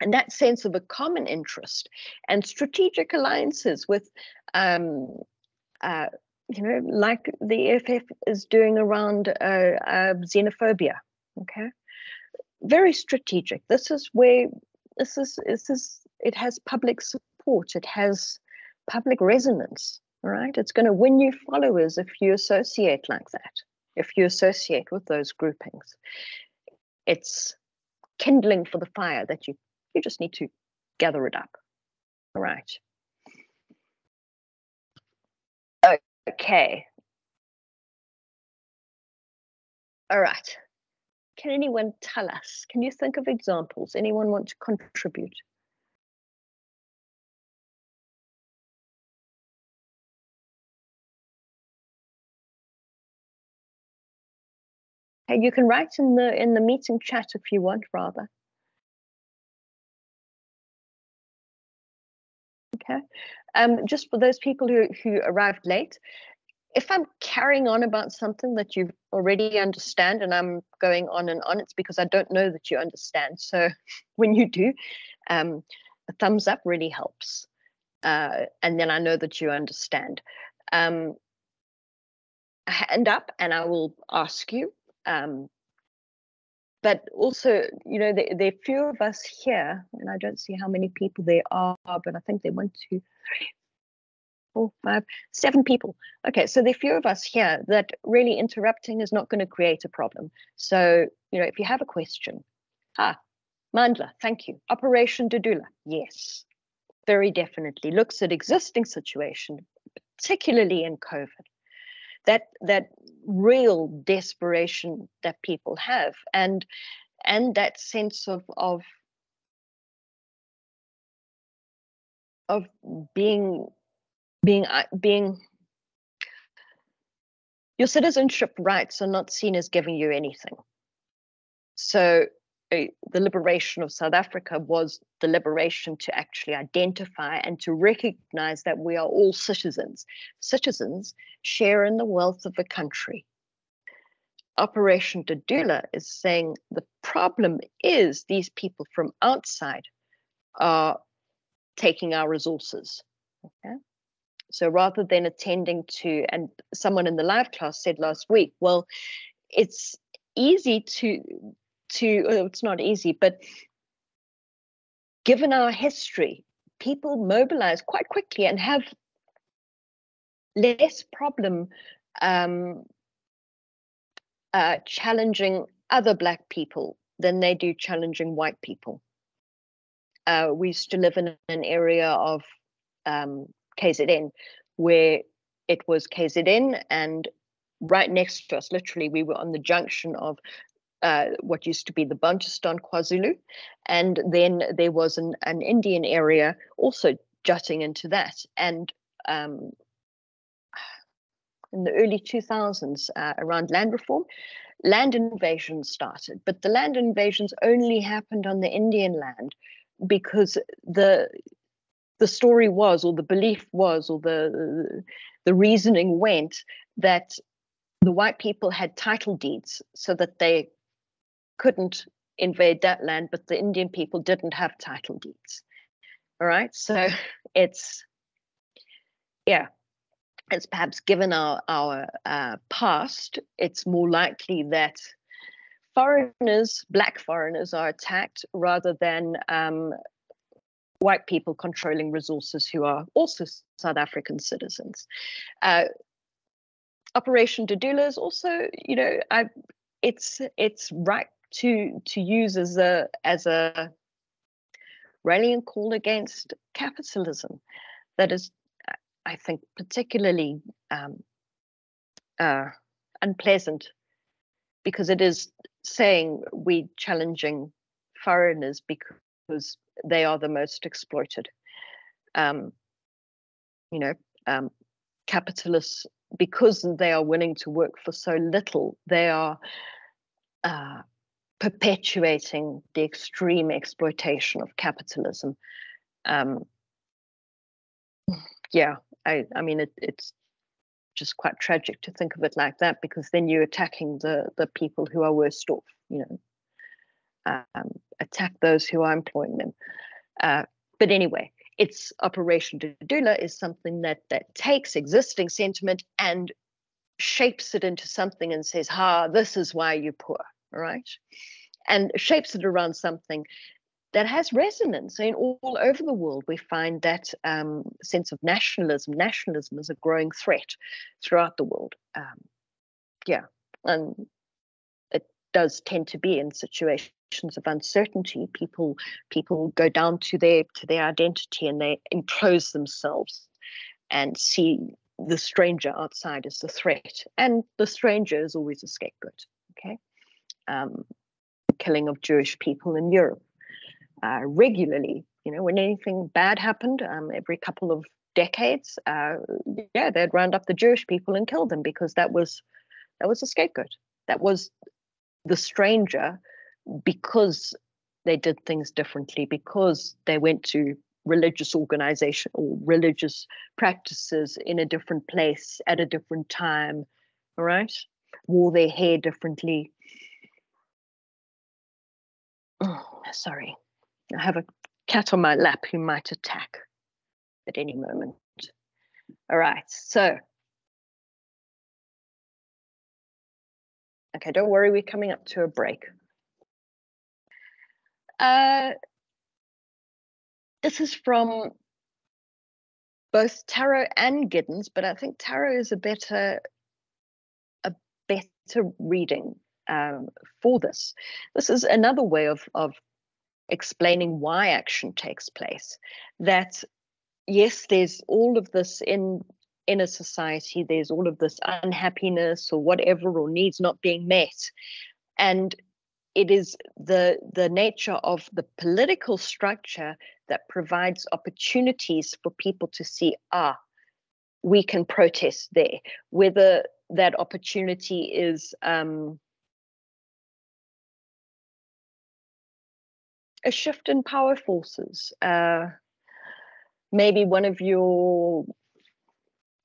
And that sense of a common interest and strategic alliances with um, uh, you know, like the EFF is doing around uh, uh, xenophobia. Okay, very strategic. This is where this is this is it has public support. It has public resonance. Right, it's going to win you followers if you associate like that. If you associate with those groupings, it's kindling for the fire that you you just need to gather it up. All right. Okay. All right. Can anyone tell us? Can you think of examples? Anyone want to contribute? You can write in the in the meeting chat if you want, rather. Okay. Um, just for those people who, who arrived late, if I'm carrying on about something that you already understand and I'm going on and on, it's because I don't know that you understand. So when you do, um, a thumbs up really helps. Uh, and then I know that you understand. Um, hand up and I will ask you. Um, but also, you know, there, there, are few of us here, and I don't see how many people there are, but I think there are one, two, three, four, five, seven people. Okay, so there are few of us here that really interrupting is not going to create a problem. So, you know, if you have a question, ah, Mandla, thank you. Operation Dudula, yes, very definitely looks at existing situation, particularly in COVID that that real desperation that people have and and that sense of of of being being uh, being your citizenship rights are not seen as giving you anything. So the liberation of South Africa was the liberation to actually identify and to recognize that we are all citizens. Citizens share in the wealth of a country. Operation Dudula is saying the problem is these people from outside are taking our resources. Okay? So rather than attending to, and someone in the live class said last week, well, it's easy to to it's not easy but given our history people mobilize quite quickly and have less problem um, uh, challenging other black people than they do challenging white people. Uh, we used to live in an area of um, KZN where it was KZN and right next to us, literally, we were on the junction of uh, what used to be the Bantustan KwaZulu. And then there was an, an Indian area also jutting into that. And um, in the early 2000s, uh, around land reform, land invasions started. But the land invasions only happened on the Indian land because the the story was, or the belief was, or the the reasoning went that the white people had title deeds so that they couldn't invade that land, but the Indian people didn't have title deeds. All right, so it's yeah, it's perhaps given our our uh, past, it's more likely that foreigners, black foreigners, are attacked rather than um, white people controlling resources who are also South African citizens. Uh, Operation Dudula is also, you know, I, it's it's right to to use as a as a rallying call against capitalism that is i think particularly um, uh, unpleasant because it is saying we challenging foreigners because they are the most exploited. Um, you know um, capitalists because they are willing to work for so little they are uh, perpetuating the extreme exploitation of capitalism. Um, yeah, I, I mean, it, it's just quite tragic to think of it like that because then you're attacking the the people who are worst off. You know, um, attack those who are employing them. Uh, but anyway, its Operation Dudula is something that that takes existing sentiment and shapes it into something and says, "Ha, this is why you're poor," right? And shapes it around something that has resonance. Mean, all, over the world, we find that um, sense of nationalism. Nationalism is a growing threat throughout the world. Um, yeah, and it does tend to be in situations of uncertainty. People people go down to their to their identity and they enclose themselves and see the stranger outside as a threat, and the stranger is always a scapegoat. Okay, um, killing of Jewish people in Europe uh, regularly. You know, when anything bad happened, um, every couple of decades, uh, yeah, they'd round up the Jewish people and kill them because that was that was a scapegoat. That was the stranger because they did things differently, because they went to religious organization or religious practices in a different place at a different time, all right? Wore their hair differently. Oh, sorry. I have a cat on my lap who might attack at any moment. All right, so. Okay, don't worry, we're coming up to a break. Uh, this is from both Tarrow and Giddens, but I think Tarrow is a better a better reading um, for this. This is another way of of explaining why action takes place. That yes, there's all of this in in a society, there's all of this unhappiness or whatever or needs not being met. And it is the the nature of the political structure that provides opportunities for people to see ah we can protest there whether that opportunity is um, a shift in power forces. Uh, maybe one of your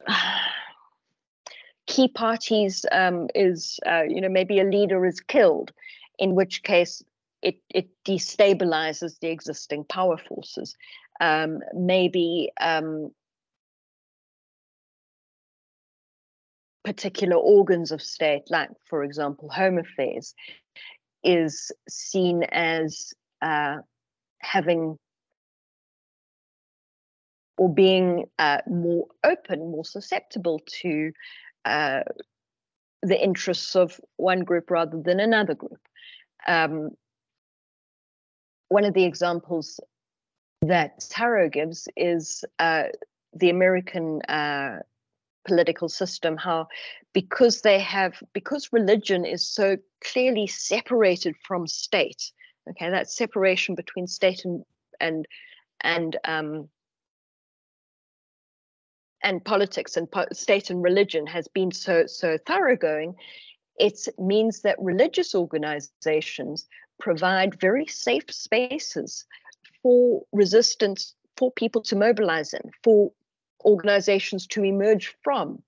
key parties um, is, uh, you know, maybe a leader is killed, in which case it, it destabilizes the existing power forces. Um, maybe um, particular organs of state, like, for example, home affairs, is seen as uh, having or being uh, more open, more susceptible to uh, the interests of one group rather than another group. Um, one of the examples that Tarrow gives is uh, the American uh, political system, how because they have, because religion is so clearly separated from state, Okay, that separation between state and and and um, and politics and po- state and religion has been so so thoroughgoing. It means that religious organizations provide very safe spaces for resistance, for people to mobilize in, for organizations to emerge from,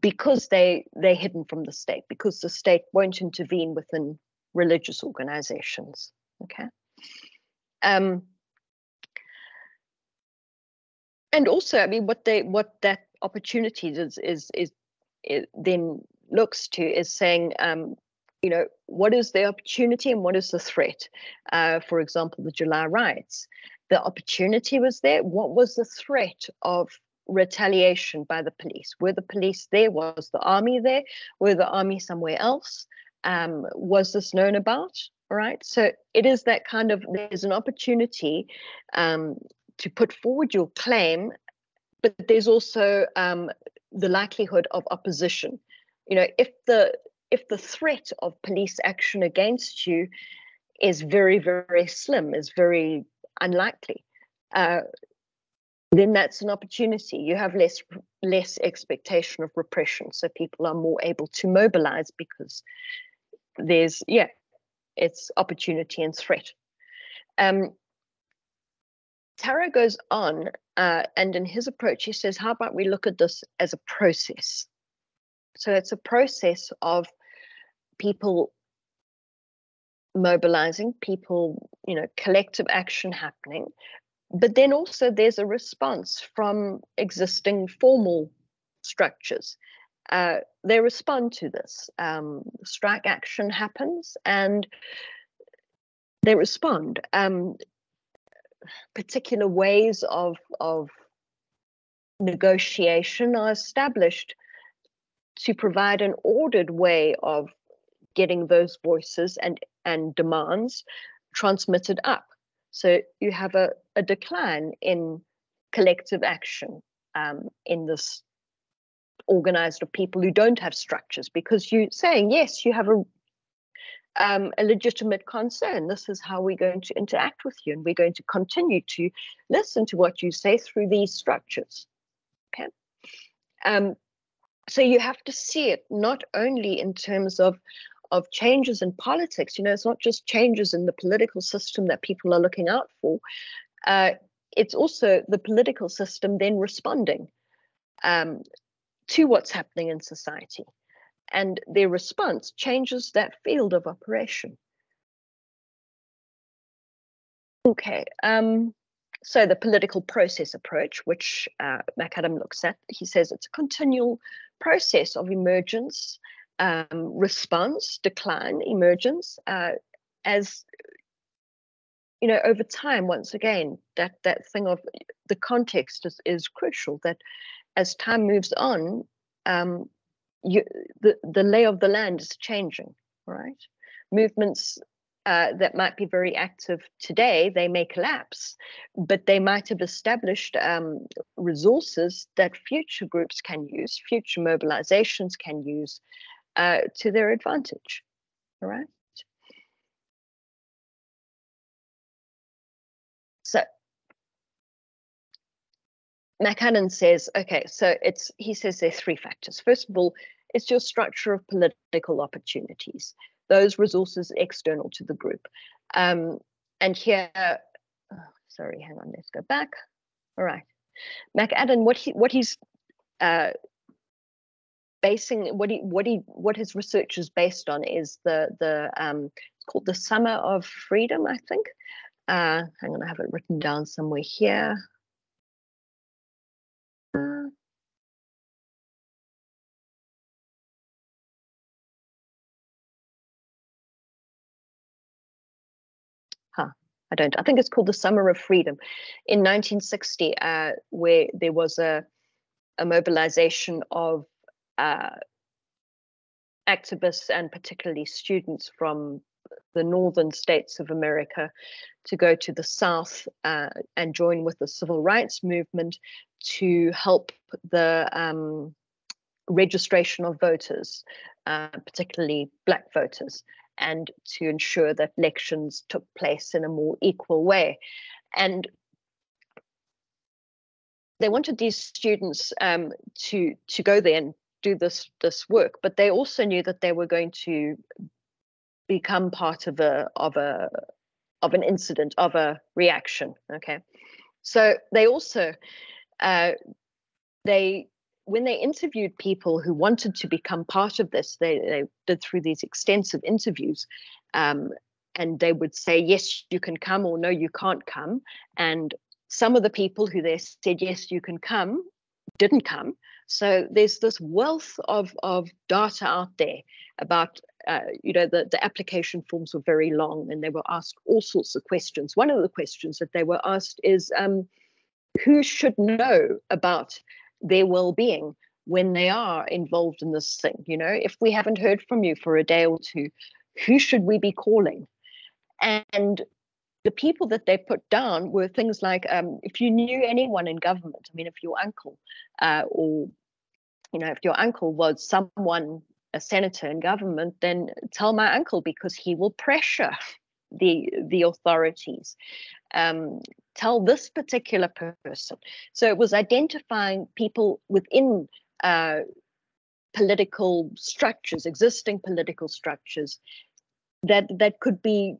because they they're hidden from the state, because the state won't intervene within religious organizations. Okay. Um, and also, I mean, what they what that opportunity is is is, then looks to is saying, um, you know, what is the opportunity and what is the threat? Uh, for example, the July riots. The opportunity was there. What was the threat of retaliation by the police? Were the police there? Was the army there? Were the army somewhere else? Um, was this known about? right? So it is that kind of there's an opportunity um, to put forward your claim, but there's also um, the likelihood of opposition. You know, if the if the threat of police action against you is very very slim, is very unlikely. Uh, then that's an opportunity. You have less less expectation of repression, so people are more able to mobilize because there's yeah its opportunity and threat. Um, Tarrow goes on, uh, and in his approach, he says, How about we look at this as a process? So it's a process of people mobilizing, people, you know, collective action happening, but then also there's a response from existing formal structures. Uh, they respond to this. Um, strike action happens and they respond. Um, particular ways of, of negotiation are established to provide an ordered way of getting those voices and, and demands transmitted up. So you have a, a decline in collective action um, in this organized of people who don't have structures because you're saying, yes, you have a um, a legitimate concern. This is how we're going to interact with you, and we're going to continue to listen to what you say through these structures. Okay. Um, so you have to see it not only in terms of of changes in politics. You know, it's not just changes in the political system that people are looking out for. Uh, it's also the political system then responding um, to what's happening in society. And their response changes that field of operation. Okay, um, so the political process approach, which uh, McAdam looks at, he says it's a continual process of emergence um, response, decline, emergence, uh, as you know, over time, once again, that that thing of the context is, is crucial. That as time moves on, um, you, the the lay of the land is changing. Right, movements uh, that might be very active today, they may collapse, but they might have established um, resources that future groups can use, future mobilizations can use, uh, to their advantage. Right. So McAdam says, okay, so it's he says there are three factors. First of all, it's your structure of political opportunities, those resources external to the group. Um, and here, oh, sorry, hang on, let's go back. All right. McAdam, what he what he's uh, basing what he what he what his research is based on is the the um it's called the summer of freedom i think uh hang on i have it written down somewhere here huh i don't i think it's called the summer of freedom. In 1960 uh where there was a a mobilization of uh, activists and particularly students from the northern states of America to go to the South uh, and join with the civil rights movement to help the um, registration of voters, uh, particularly Black voters, and to ensure that elections took place in a more equal way. And they wanted these students um, to to go there and do this this work but they also knew that they were going to become part of a of a of an incident of a reaction okay? So they also uh, they when they interviewed people who wanted to become part of this they, they did through these extensive interviews um, and they would say yes you can come or no you can't come and some of the people who they said yes you can come didn't come. So there's this wealth of, of data out there about, uh, you know, the, the application forms were very long and they were asked all sorts of questions. One of the questions that they were asked is um, who should know about their well-being when they are involved in this thing? You know, if we haven't heard from you for a day or two, who should we be calling? And the people that they put down were things like um, if you knew anyone in government, I mean, if your uncle uh, or you know, if your uncle was someone, a senator in government, then tell my uncle because he will pressure the the authorities. Um, tell this particular person. So it was identifying people within uh, political structures, existing political structures, that that could be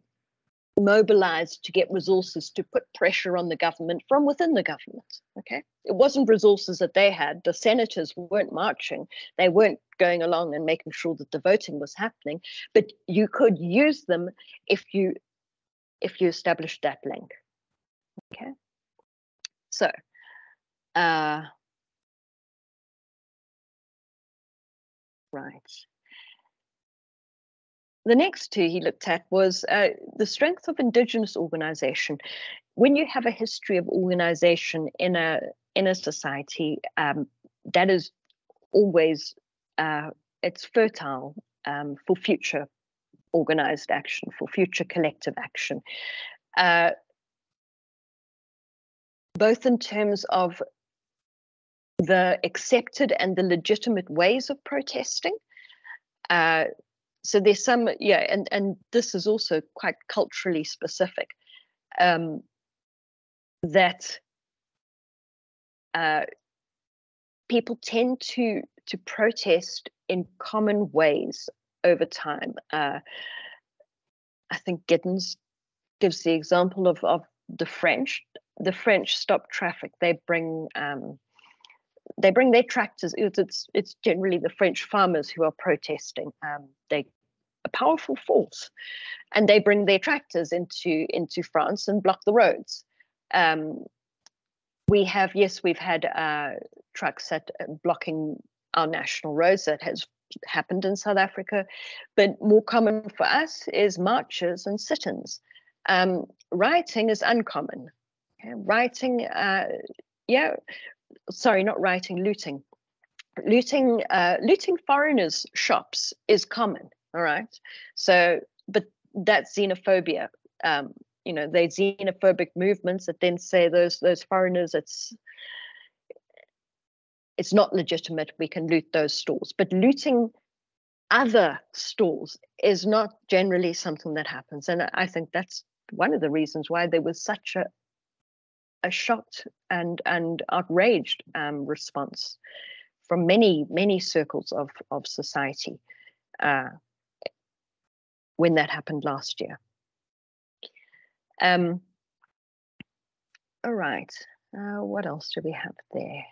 mobilized to get resources to put pressure on the government from within the government. Okay. It wasn't resources that they had. The senators weren't marching, they weren't going along and making sure that the voting was happening, but you could use them if you if you established that link. Okay. So, uh, right. The next two he looked at was uh, the strength of indigenous organization. When you have a history of organization in a in a society, um, that is always uh, it's fertile um, for future organized action, for future collective action. Uh, both in terms of the accepted and the legitimate ways of protesting. Uh, so there's some, yeah, and, and this is also quite culturally specific, um, that uh, people tend to to protest in common ways over time. Uh, I think Giddens gives the example of, of the French. The French stop traffic. They bring um, they bring their tractors. It's, it's, it's generally the French farmers who are protesting. Um, they a powerful force, and they bring their tractors into into France and block the roads. Um, we have yes, we've had uh, trucks that blocking our national roads. That has happened in South Africa, but more common for us is marches and sit-ins. Um, rioting is uncommon. Okay? Rioting, uh, yeah, sorry, not rioting, looting. Looting, uh, looting foreigners' shops is common. All right, so but that's xenophobia. Um, you know, they xenophobic movements that then say those those foreigners, it's it's not legitimate. We can loot those stores, but looting other stores is not generally something that happens. And I think that's one of the reasons why there was such a a shocked and and outraged um, response from many many circles of of society uh, when that happened last year. Um, all right, uh, what else do we have there?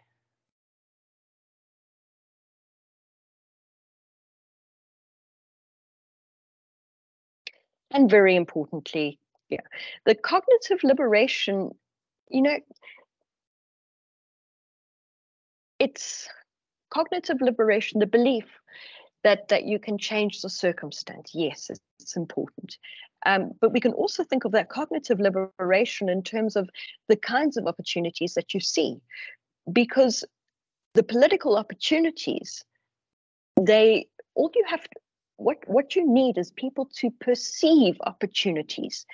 and very importantly, yeah, the cognitive liberation, you know, it's cognitive liberation, the belief that that you can change the circumstance. Yes, it's, important. Um, but we can also think of that cognitive liberation in terms of the kinds of opportunities that you see, because the political opportunities, they all you have to, what what you need is people to perceive opportunities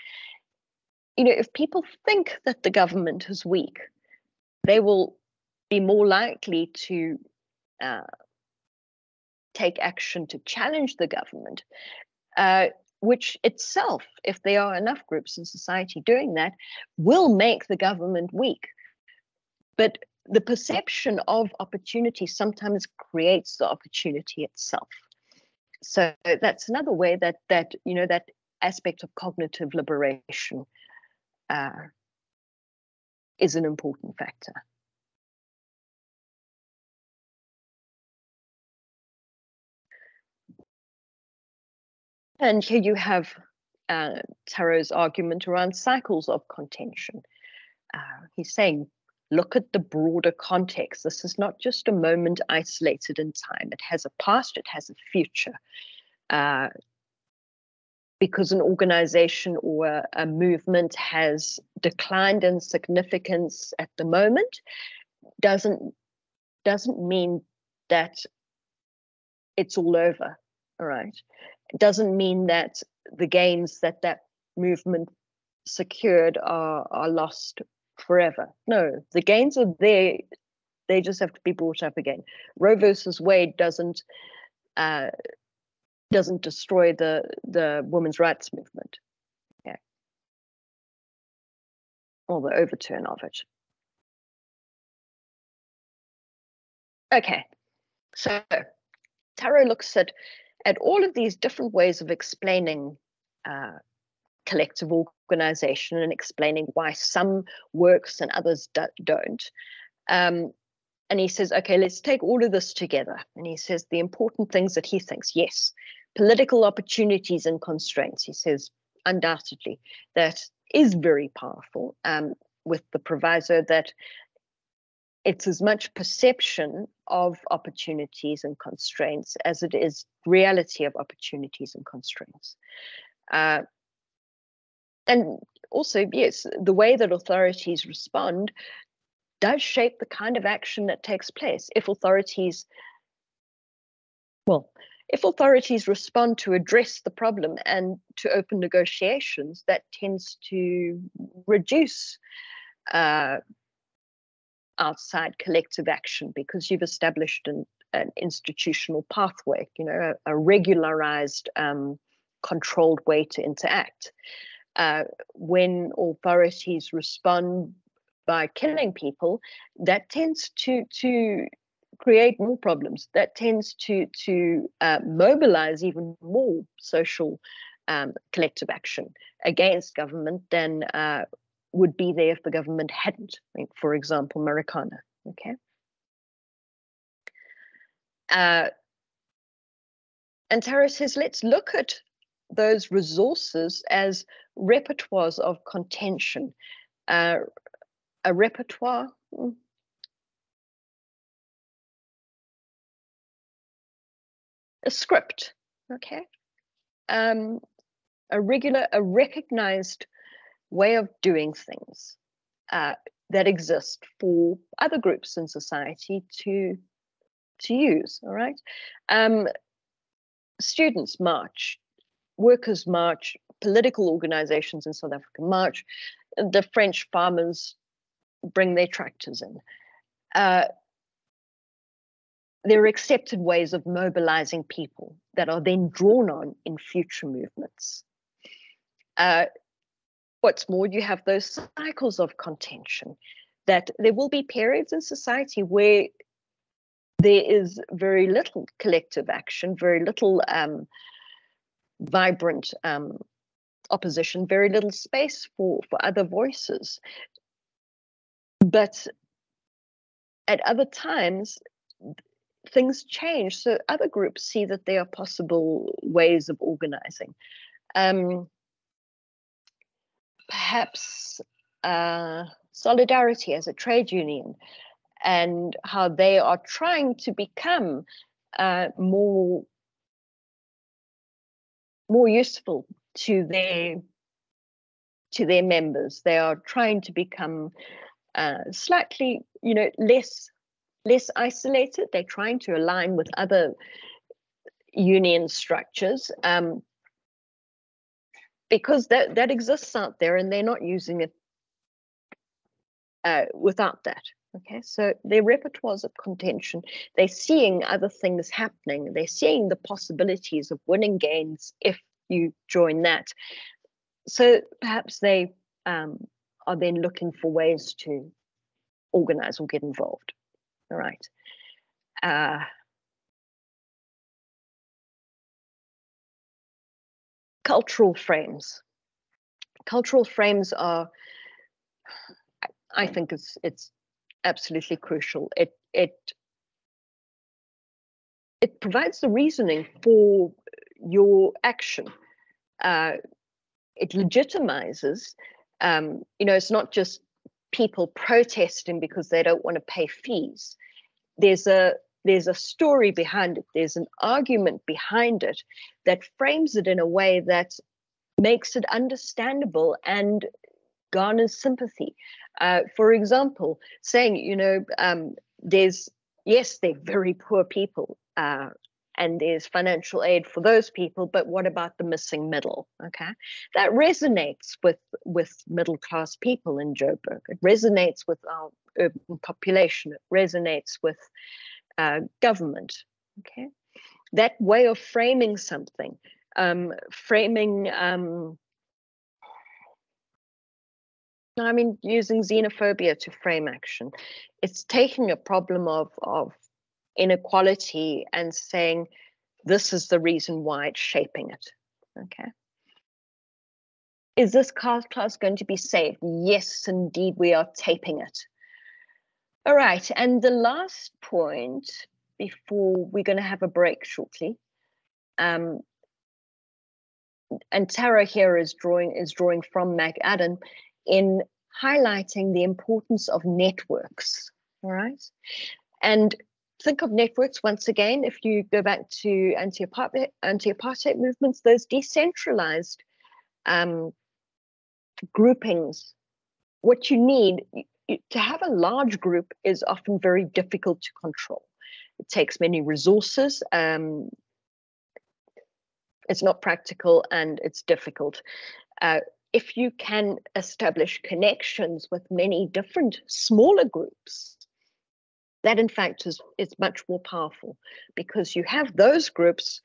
you know if people think that the government is weak they will be more likely to uh, take action to challenge the government uh, which itself if there are enough groups in society doing that will make the government weak but the perception of opportunity sometimes creates the opportunity itself so that's another way that that you know that aspect of cognitive liberation uh, is an important factor. And here you have uh, Tarrow's argument around cycles of contention. Uh, he's saying look at the broader context. This is not just a moment isolated in time, it has a past, it has a future. Uh, because an organization or a, a movement has declined in significance at the moment doesn't doesn't mean that it's all over all right doesn't mean that the gains that that movement secured are are lost forever. No, the gains are there. They just have to be brought up again. Roe versus Wade doesn't uh, doesn't destroy the the women's rights movement. Yeah. Or the overturn of it. Okay, so Tarrow looks at at all of these different ways of explaining uh, collective organization and explaining why some works and others do, not um, and he says, okay, let's take all of this together. And he says the important things that he thinks, yes, political opportunities and constraints. He says, undoubtedly, that is very powerful, um, with the proviso that it's as much perception of opportunities and constraints as it is reality of opportunities and constraints. Uh, and also, yes, the way that authorities respond does shape the kind of action that takes place. If authorities, well, if authorities respond to address the problem and to open negotiations, that tends to reduce uh, outside collective action because you've established an, an institutional pathway, you know, a, a regularized, um, controlled way to interact. Uh, when authorities respond by killing people, that tends to to create more problems. That tends to to uh, mobilize even more social um, collective action against government than uh, would be there if the government hadn't. for example, Marikana. Okay. Uh, and Tarrow says, let's look at those resources as repertoires of contention. Uh, a repertoire. Hmm, a script, okay? Um, a regular, a recognized way of doing things uh, that exist for other groups in society to to use. All right, um, students march, workers march, political organizations in South Africa march, the French farmers bring their tractors in. Uh, there are accepted ways of mobilizing people that are then drawn on in future movements. Uh, what's more, you have those cycles of contention that there will be periods in society where there is very little collective action, very little um, vibrant um, opposition, very little space for, for other voices. But at other times, things change. So other groups see that there are possible ways of organizing. Um, perhaps uh, solidarity as a trade union and how they are trying to become uh, more more useful to their to their members. They are trying to become uh, slightly, you know, less less isolated. They're trying to align with other union structures um, because that that exists out there, and they're not using it uh, without that. Okay, so their repertoires of contention, they're seeing other things happening. They're seeing the possibilities of winning gains if you join that. So perhaps they um, are then looking for ways to organize or get involved. All right. Uh, cultural frames. Cultural frames are, I think it's it's absolutely crucial. It it it provides the reasoning for your action. Uh, it legitimizes um, you know, it's not just people protesting because they don't want to pay fees. There's a there's a story behind it. There's an argument behind it that frames it in a way that makes it understandable and garners sympathy. Uh, for example, saying, you know, um, there's yes, they're very poor people, uh, and there's financial aid for those people but what about the missing middle okay that resonates with with middle class people in joburg it resonates with our urban population it resonates with uh, government okay that way of framing something um, framing um, I mean, using xenophobia to frame action. It's taking a problem of, of inequality and saying this is the reason why it's shaping it. Okay. Is this class class going to be saved? Yes, indeed, we are taping it. All right, and the last point before we're going to have a break shortly. Um, and Tarrow here is drawing is drawing from McAdam in highlighting the importance of networks All right. And think of networks once again, if you go back to anti-apartheid, anti-apartheid movements, those decentralized um, groupings, what you need to have a large group is often very difficult to control. It takes many resources. Um, it's not practical and it's difficult. Uh, if you can establish connections with many different smaller groups, that in fact is, is much more powerful because you have those groups,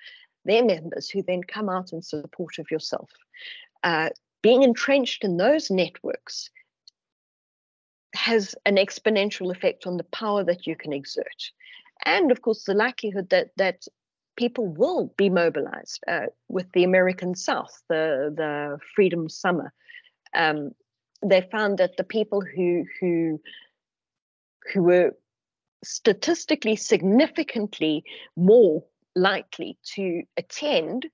their members who then come out in support of yourself. Uh, being entrenched in those networks has an exponential effect on the power that you can exert. And of course, the likelihood that that people will be mobilized uh, with the American South, the, the Freedom Summer. Um, they found that the people who who who were statistically significantly more likely to attend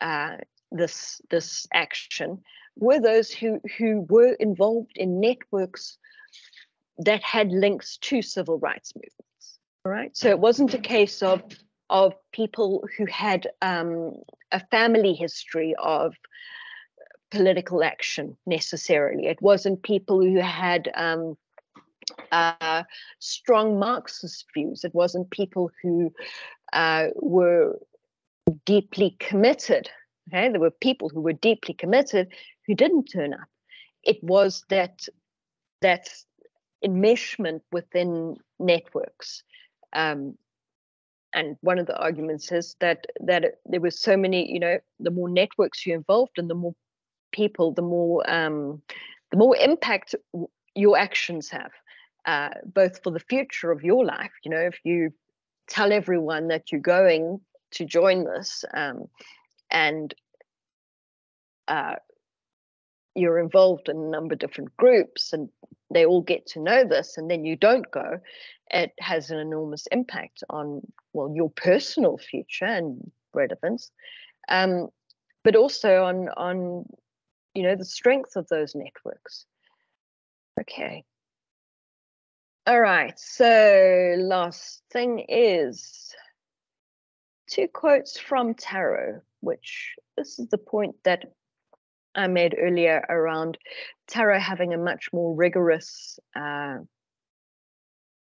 uh, this this action were those who who were involved in networks that had links to civil rights movements. Right, so it wasn't a case of of people who had um, a family history of political action necessarily. It wasn't people who had um, uh, strong Marxist views. It wasn't people who uh, were deeply committed. Okay, there were people who were deeply committed who didn't turn up. It was that that enmeshment within networks. Um, and one of the arguments is that that there were so many, you know, the more networks you're involved in, the more people, the more um, the more impact your actions have, uh, both for the future of your life. You know, if you tell everyone that you're going to join this, um, and uh, you're involved in a number of different groups, and they all get to know this, and then you don't go, it has an enormous impact on well your personal future and relevance um, but also on on you know the strength of those networks. Okay. All right. So last thing is two quotes from Tarrow which this is the point that I made earlier around Tarrow having a much more rigorous uh,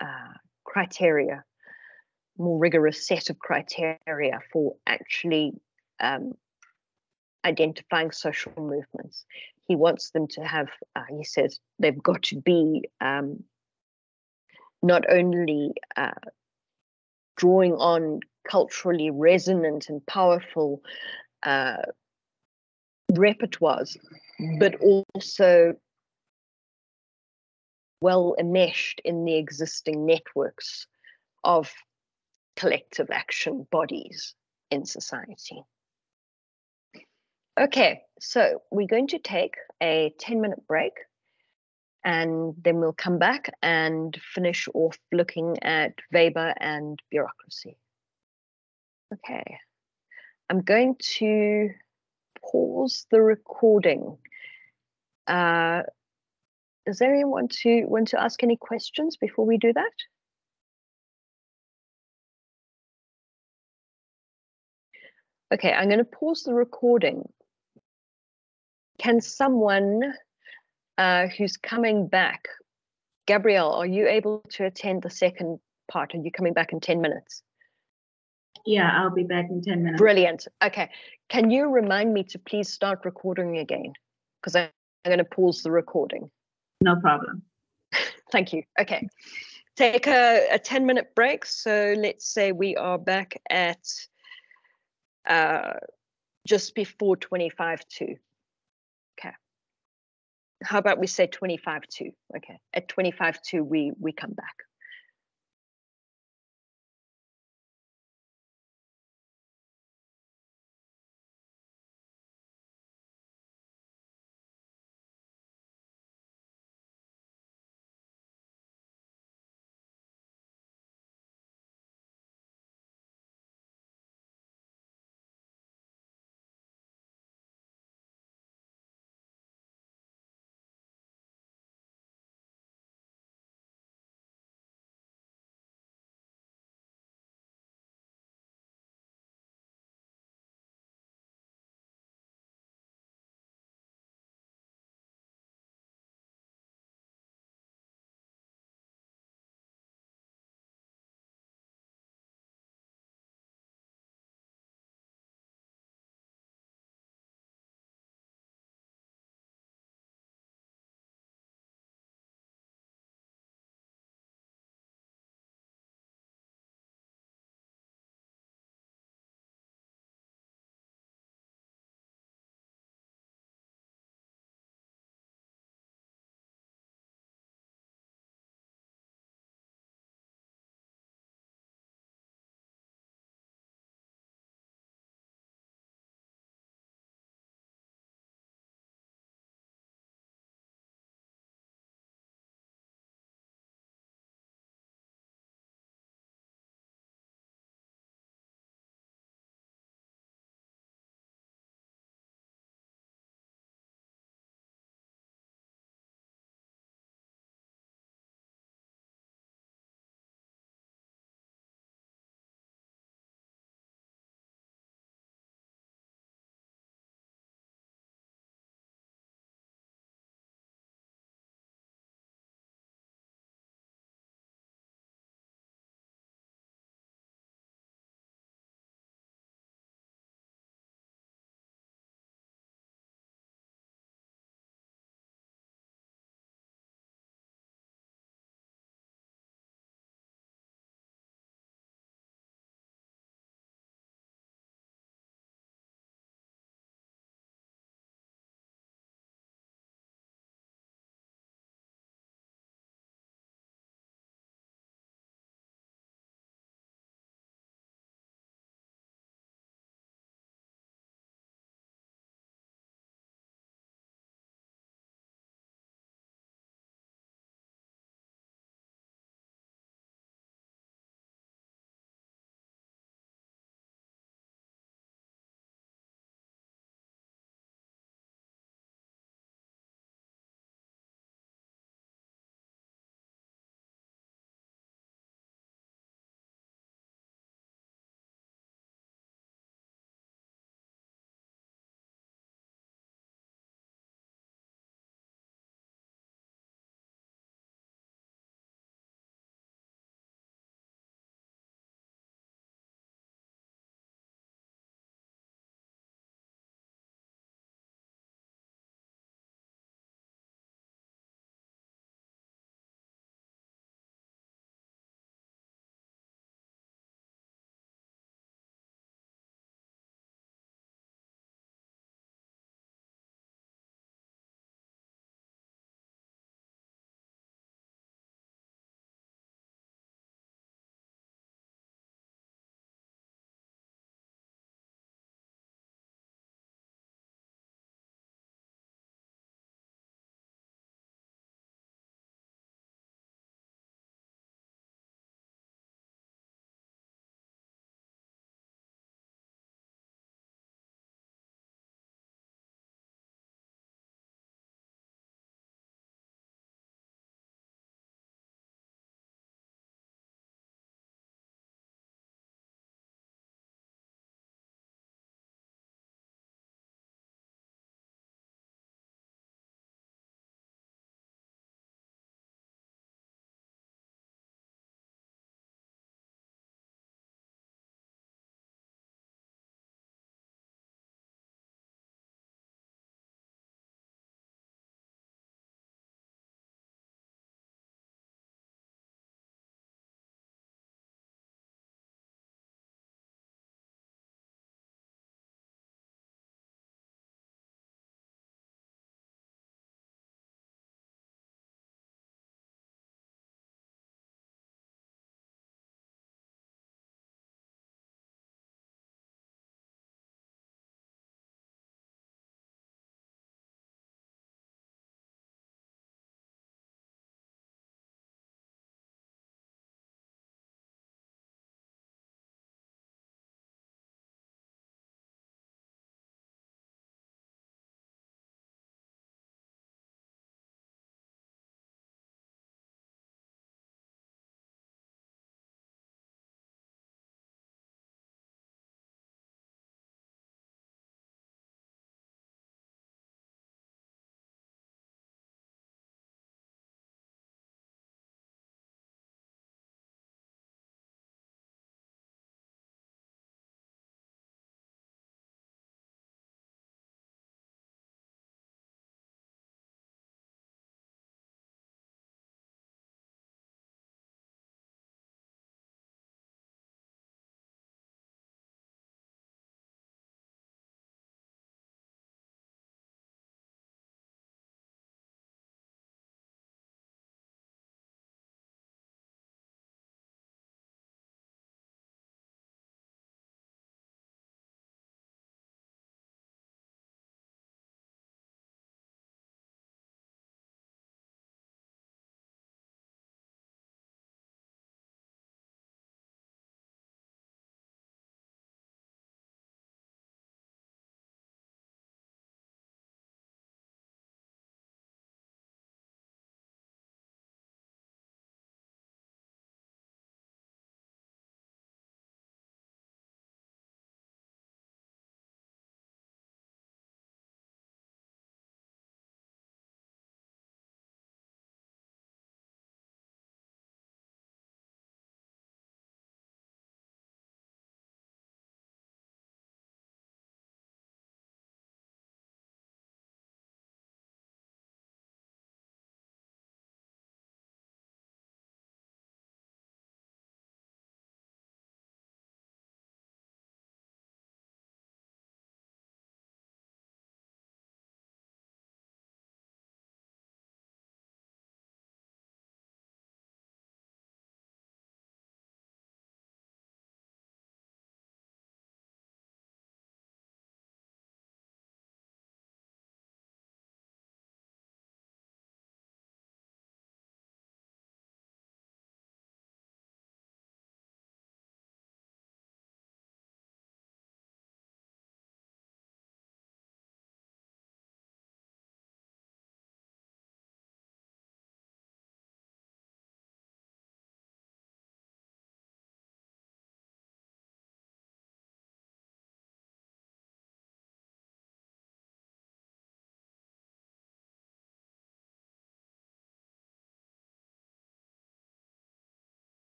uh, criteria, more rigorous set of criteria for actually um, identifying social movements. He wants them to have, uh, he says, they've got to be um, not only uh, drawing on culturally resonant and powerful uh, repertoires, but also well enmeshed in the existing networks of collective action bodies in society. Okay, so we're going to take a 10 minute break and then we'll come back and finish off looking at Weber and bureaucracy. Okay, I'm going to pause the recording. Uh, does anyone want to want to ask any questions before we do that? Okay, I'm going to pause the recording. Can someone uh, who's coming back, Gabrielle, are you able to attend the second part? Are you coming back in 10 minutes? Yeah, I'll be back in 10 minutes. Brilliant. Okay. Can you remind me to please start recording again? Because I'm going to pause the recording. No problem. Thank you. Okay. Take a, a 10 minute break. So let's say we are back at uh, just before 25 to. Okay. How about we say 25 to? Okay. At 25 to, we, we come back.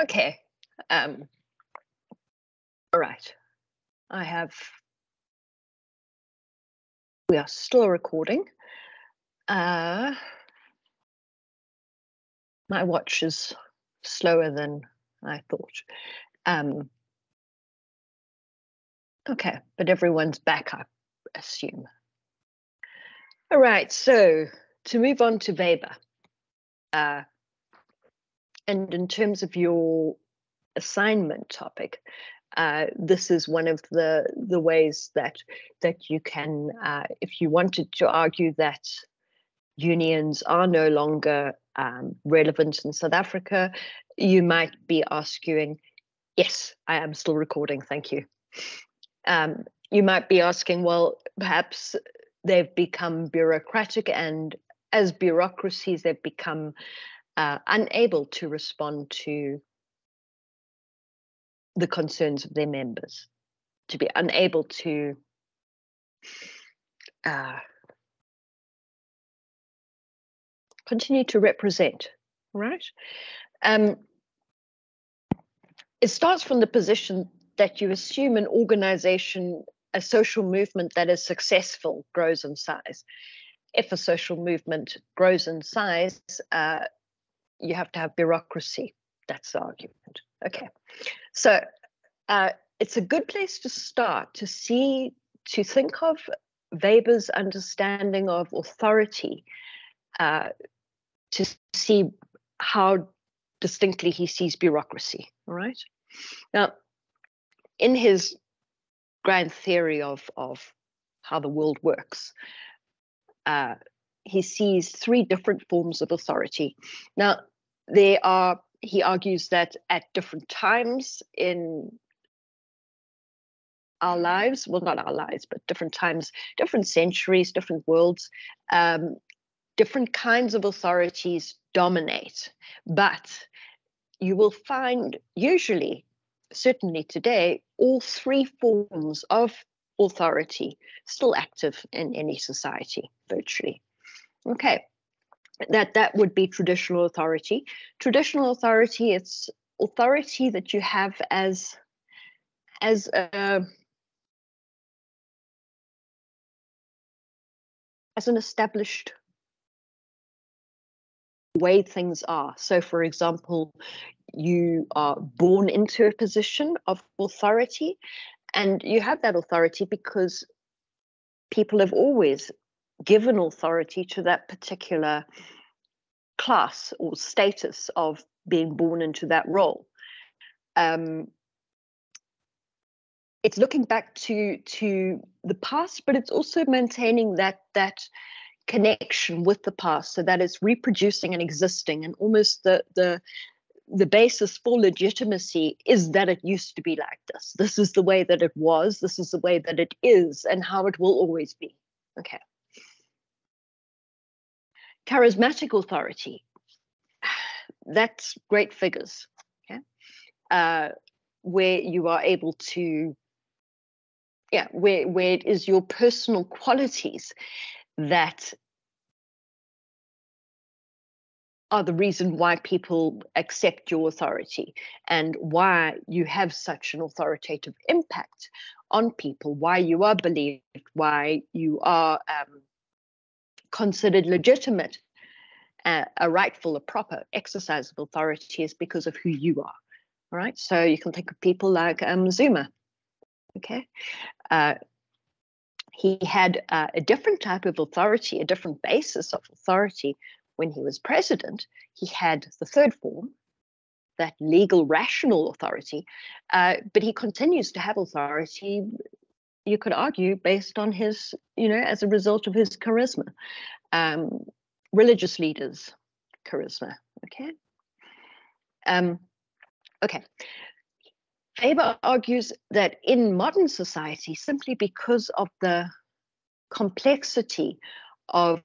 Okay. Um, all right. I have. We are still recording. Uh, my watch is slower than I thought. Um, okay, but everyone's back, I assume. All right, so to move on to Weber. Uh, and in terms of your assignment topic, uh, this is one of the the ways that that you can, uh, if you wanted to argue that unions are no longer um, relevant in South Africa, you might be asking, yes, I am still recording, thank you. Um, you might be asking, well, perhaps they've become bureaucratic and as bureaucracies, they've become uh, unable to respond to the concerns of their members, to be unable to uh, continue to represent, right? Um, it starts from the position that you assume an organization, a social movement that is successful grows in size. If a social movement grows in size, uh, you have to have bureaucracy. That's the argument. Okay. So uh, it's a good place to start to see, to think of Weber's understanding of authority, uh, to see how distinctly he sees bureaucracy. All right. Now, in his grand theory of, of how the world works, uh, he sees three different forms of authority. Now, there are, he argues that at different times in our lives, well, not our lives, but different times, different centuries, different worlds, um, different kinds of authorities dominate. But you will find, usually, certainly today, all three forms of authority still active in any society, virtually. Okay, that that would be traditional authority. Traditional authority, it's authority that you have as as a as an established way things are. So, for example, you are born into a position of authority, and you have that authority because people have always given authority to that particular class or status of being born into that role. Um, it's looking back to to the past, but it's also maintaining that that connection with the past, so that it's reproducing and existing, and almost the the the basis for legitimacy is that it used to be like this. This is the way that it was. This is the way that it is, and how it will always be. Okay charismatic authority, that's great figures, okay? Uh, where you are able to, yeah, where, where it is your personal qualities that are the reason why people accept your authority and why you have such an authoritative impact on people, why you are believed, why you are um, considered legitimate, uh, a rightful, a proper exercise of authority is because of who you are. All right. So you can think of people like um, Zuma. Okay. Uh, he had uh, a different type of authority, a different basis of authority when he was president. He had the third form, that legal, rational authority, uh, but he continues to have authority you could argue based on his, you know, as a result of his charisma. Um, religious leaders, charisma. Okay. Um, okay. Weber argues that in modern society, simply because of the complexity of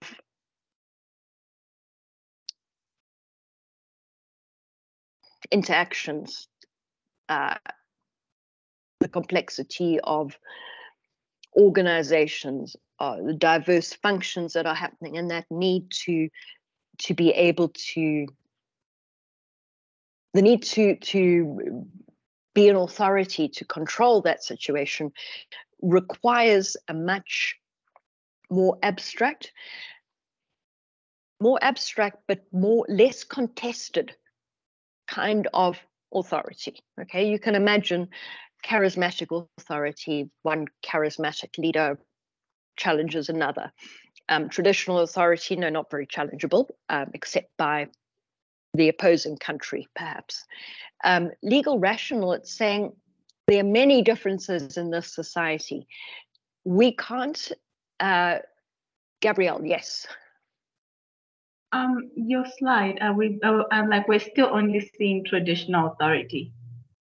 interactions, uh, the complexity of organizations, uh, the diverse functions that are happening, and that need to to be able to the need to to be an authority to control that situation requires a much more abstract more abstract but more less contested kind of authority. Okay you can imagine charismatic authority one charismatic leader challenges another um, traditional authority no not very challengeable um, except by the opposing country perhaps um, legal rational it's saying there are many differences in this society we can't uh, gabrielle yes um, your slide, are we? Uh, I'm like, we're still only seeing traditional authority.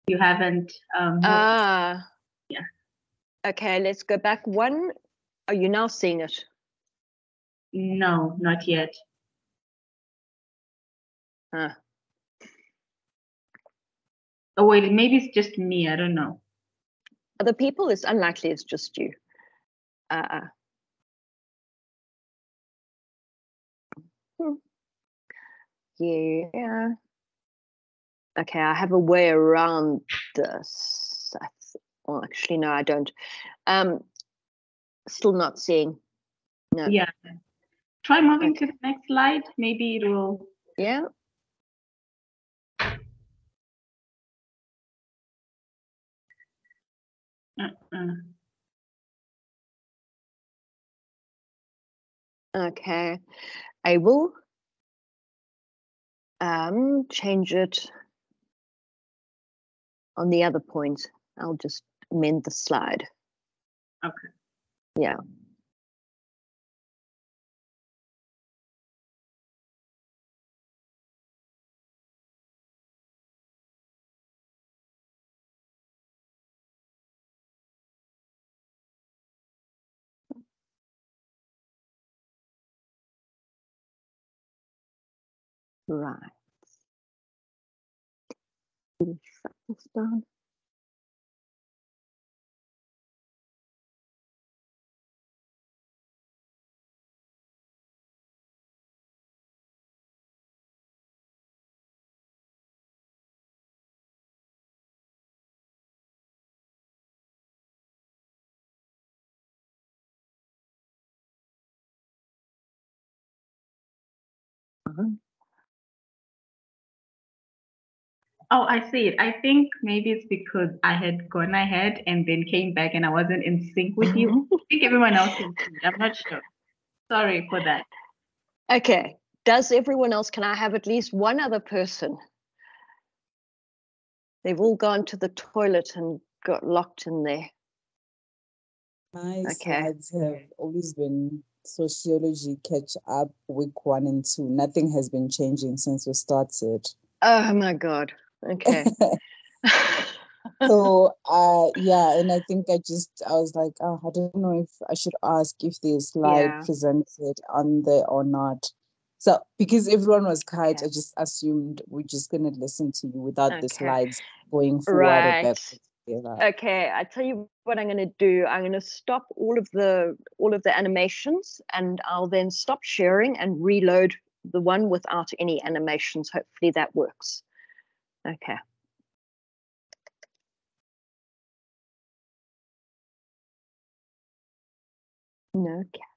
You haven't. Um, ah. Yeah. Okay, let's go back one. Are you now seeing it? No, not yet. Huh. Oh wait, maybe it's just me. I don't know. Other people, it's unlikely it's just you. Uh, Hmm. Yeah. Okay, I have a way around this. Well, actually, no, I don't. Um, still not seeing. No. Yeah. Try moving okay. to the next slide. Maybe it will. Yeah. Uh-uh. Okay. I will um, change it on the other point. I'll just amend the slide. Okay. Yeah. Right. Shut this down. Uh Oh, I see it. I think maybe it's because I had gone ahead and then came back and I wasn't in sync with you. Mm-hmm. I think everyone else can see it. I'm not sure. Sorry for that. Okay. Does everyone else, can I have at least one other person? They've all gone to the toilet and got locked in there. My okay. slides have always been sociology catch up week one and two. Nothing has been changing since we started. Oh my God. Okay. so uh yeah and i think i just i was like oh i don't know if i should ask if there's slide yeah. presented on there or not so because everyone was quiet yeah. i just assumed we're just gonna listen to you without okay. the slides going forward right. okay i tell you what i'm going to do i'm going to stop all of the all of the animations and i'll then stop sharing and reload the one without any animations hopefully that works Okay. No cat.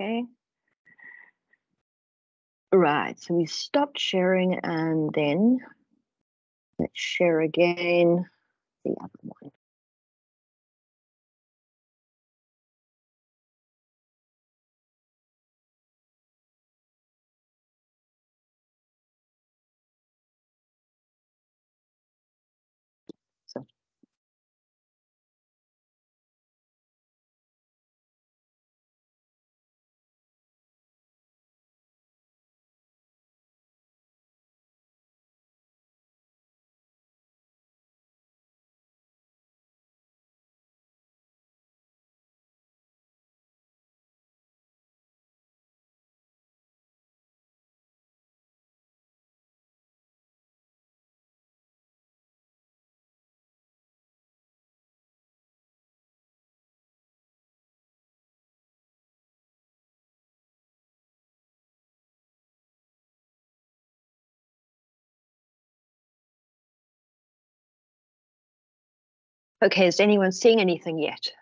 Okay. Right, so we stopped sharing and then let's share again the other one. Okay, is anyone seeing anything yet?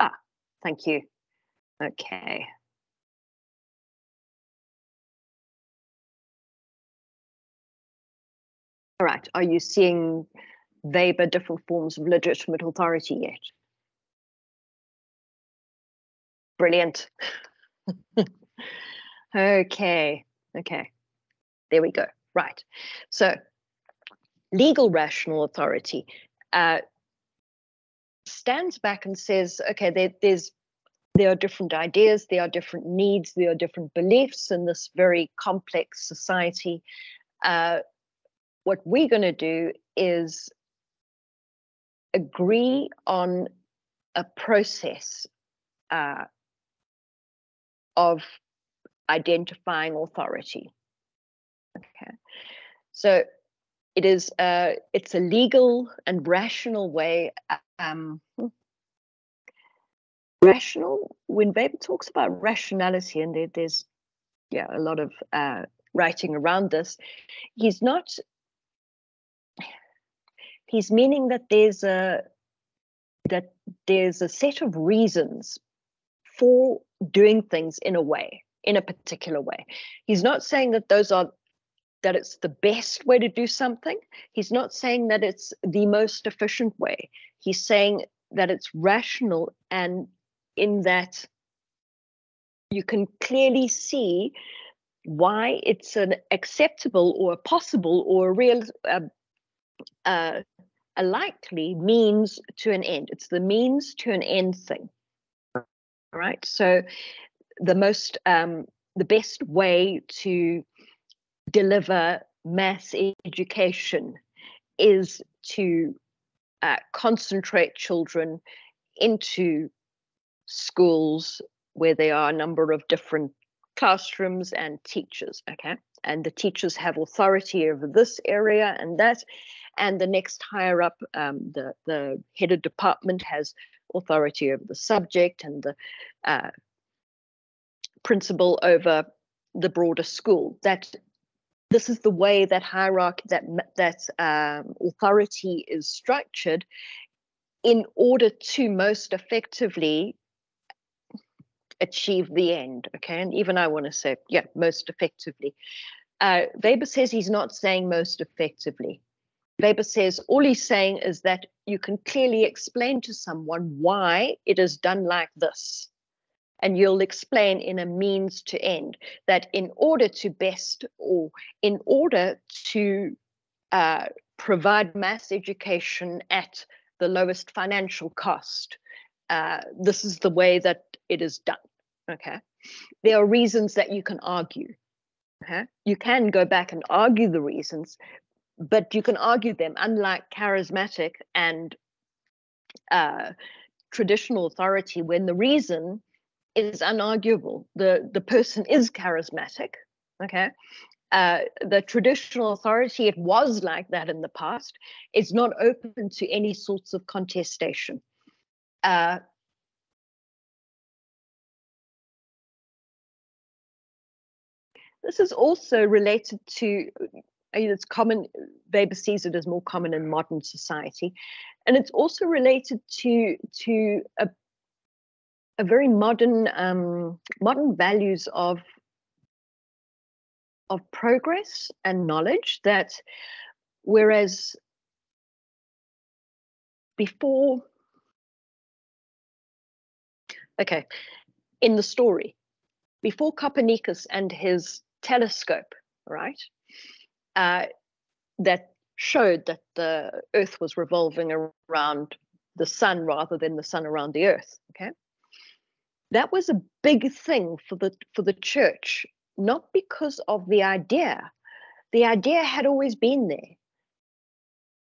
Ah, thank you. Okay. All right, are you seeing Weber different forms of legitimate authority yet? Brilliant. okay, okay. There we go. Right. So, legal rational authority uh, stands back and says, okay, there, there's there are different ideas, there are different needs, there are different beliefs in this very complex society. Uh, what we're going to do is agree on a process uh, of identifying authority. Okay, so it is uh, it's a legal and rational way. Um, rational when Weber talks about rationality, and there, there's yeah a lot of uh, writing around this. He's not. He's meaning that there's a that there's a set of reasons for doing things in a way, in a particular way. He's not saying that those are that it's the best way to do something. He's not saying that it's the most efficient way. He's saying that it's rational and in that you can clearly see why it's an acceptable or a possible or a real uh, uh, a likely means to an end. It's the means to an end thing. All right. So the most um, the best way to deliver mass education is to uh, concentrate children into schools where there are a number of different classrooms and teachers okay? And the teachers have authority over this area and that. And the next higher up um, the the head of department has authority over the subject and the uh, principal over the broader school. That this is the way that hierarchy that that um, authority is structured in order to most effectively achieve the end. Okay, and even I want to say, yeah, most effectively. Uh, Weber says he's not saying most effectively. Weber says all he's saying is that you can clearly explain to someone why it is done like this. And you'll explain in a means to end that in order to best or in order to uh, provide mass education at the lowest financial cost, uh, this is the way that it is done. Okay. There are reasons that you can argue. Okay. You can go back and argue the reasons, but you can argue them, unlike charismatic and uh, traditional authority, when the reason is unarguable. The, the person is charismatic. Okay. Uh, the traditional authority, it was like that in the past, is not open to any sorts of contestation. Uh, This is also related to, it's common, Weber sees it as more common in modern society. And it's also related to, to a, a very modern, um, modern values of, of progress and knowledge that whereas before, okay, in the story, before Copernicus and his telescope, right? Uh, that showed that the Earth was revolving around the sun rather than the sun around the Earth. Okay, that was a big thing for the for the church, not because of the idea. The idea had always been there,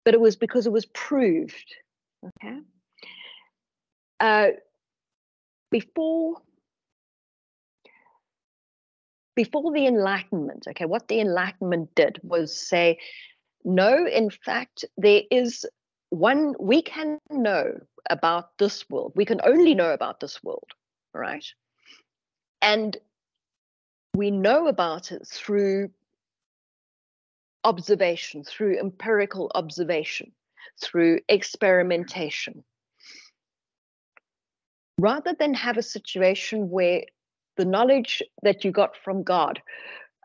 but it was because it was proved. Okay. Uh, before before the Enlightenment, okay, what the Enlightenment did was say, no, in fact, there is one, we can know about this world. We can only know about this world, right? And we know about it through observation, through empirical observation, through experimentation. Rather than have a situation where the knowledge that you got from God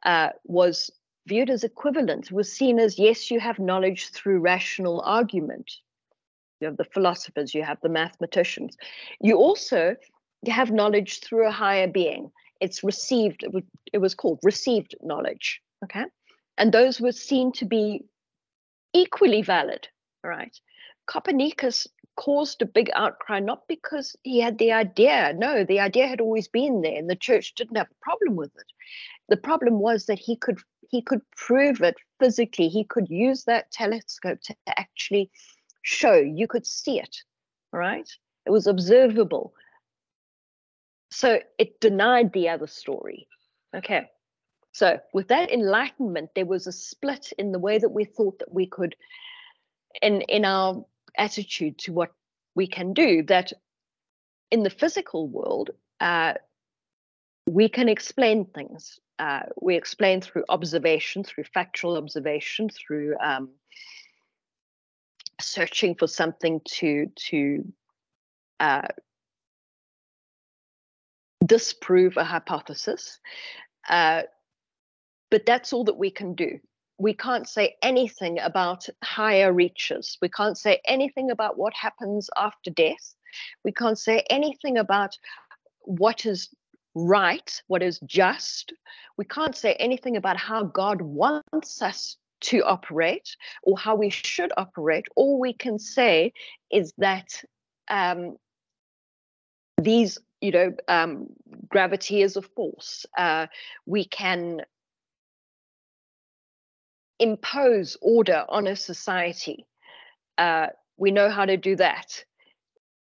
uh, was viewed as equivalent, was seen as yes, you have knowledge through rational argument. You have the philosophers, you have the mathematicians. You also have knowledge through a higher being. It's received, it was called received knowledge. Okay. And those were seen to be equally valid. All right. Copernicus caused a big outcry, not because he had the idea. No, the idea had always been there, and the church didn't have a problem with it. The problem was that he could he could prove it physically. He could use that telescope to actually show. You could see it. right? It was observable. So it denied the other story. Okay. So with that enlightenment, there was a split in the way that we thought that we could, in in our attitude to what we can do, that in the physical world, uh, we can explain things. Uh, we explain through observation, through factual observation, through um, searching for something to to uh, disprove a hypothesis. Uh, but that's all that we can do. We can't say anything about higher reaches. We can't say anything about what happens after death. We can't say anything about what is right, what is just. We can't say anything about how God wants us to operate or how we should operate. All we can say is that um, these, you know, um, gravity is a force. Uh, we can impose order on a society. Uh, we know how to do that.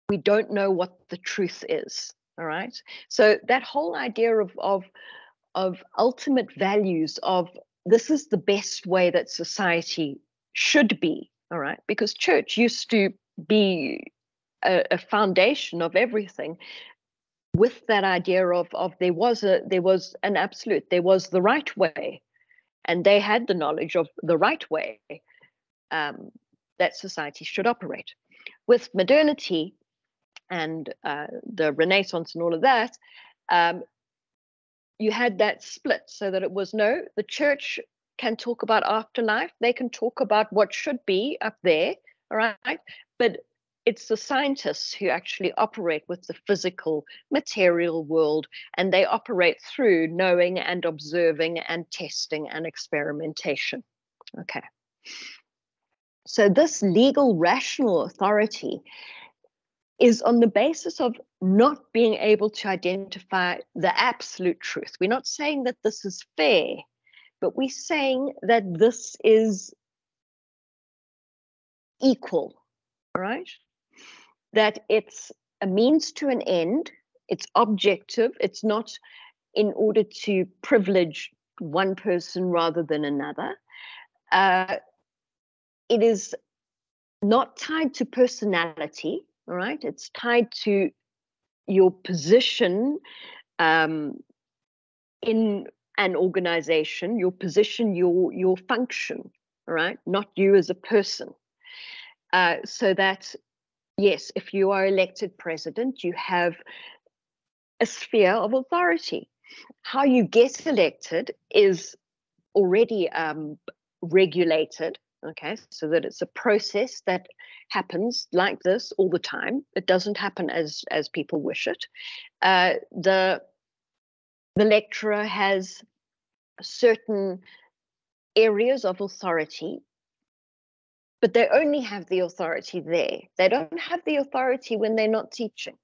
We don't know what the truth is. All right. So that whole idea of of of ultimate values of this is the best way that society should be. All right. Because church used to be a, a foundation of everything with that idea of of there was a there was an absolute there was the right way. And they had the knowledge of the right way um, that society should operate. With modernity and uh, the Renaissance and all of that, um, you had that split so that it was no, the church can talk about afterlife, they can talk about what should be up there, all right, but it's the scientists who actually operate with the physical material world and they operate through knowing and observing and testing and experimentation. Okay. So this legal rational authority is on the basis of not being able to identify the absolute truth. We're not saying that this is fair but we're saying that this is equal all right that it's a means to an end, it's objective, it's not in order to privilege one person rather than another. Uh, it is not tied to personality, all right? It's tied to your position um, in an organization, your position, your your function, all right? Not you as a person. Uh, so that yes, if you are elected president, you have a sphere of authority. How you get elected is already um, regulated, okay, so that it's a process that happens like this all the time. It doesn't happen as as people wish it. Uh, the the lecturer has certain areas of authority but they only have the authority there. They don't have the authority when they're not teaching.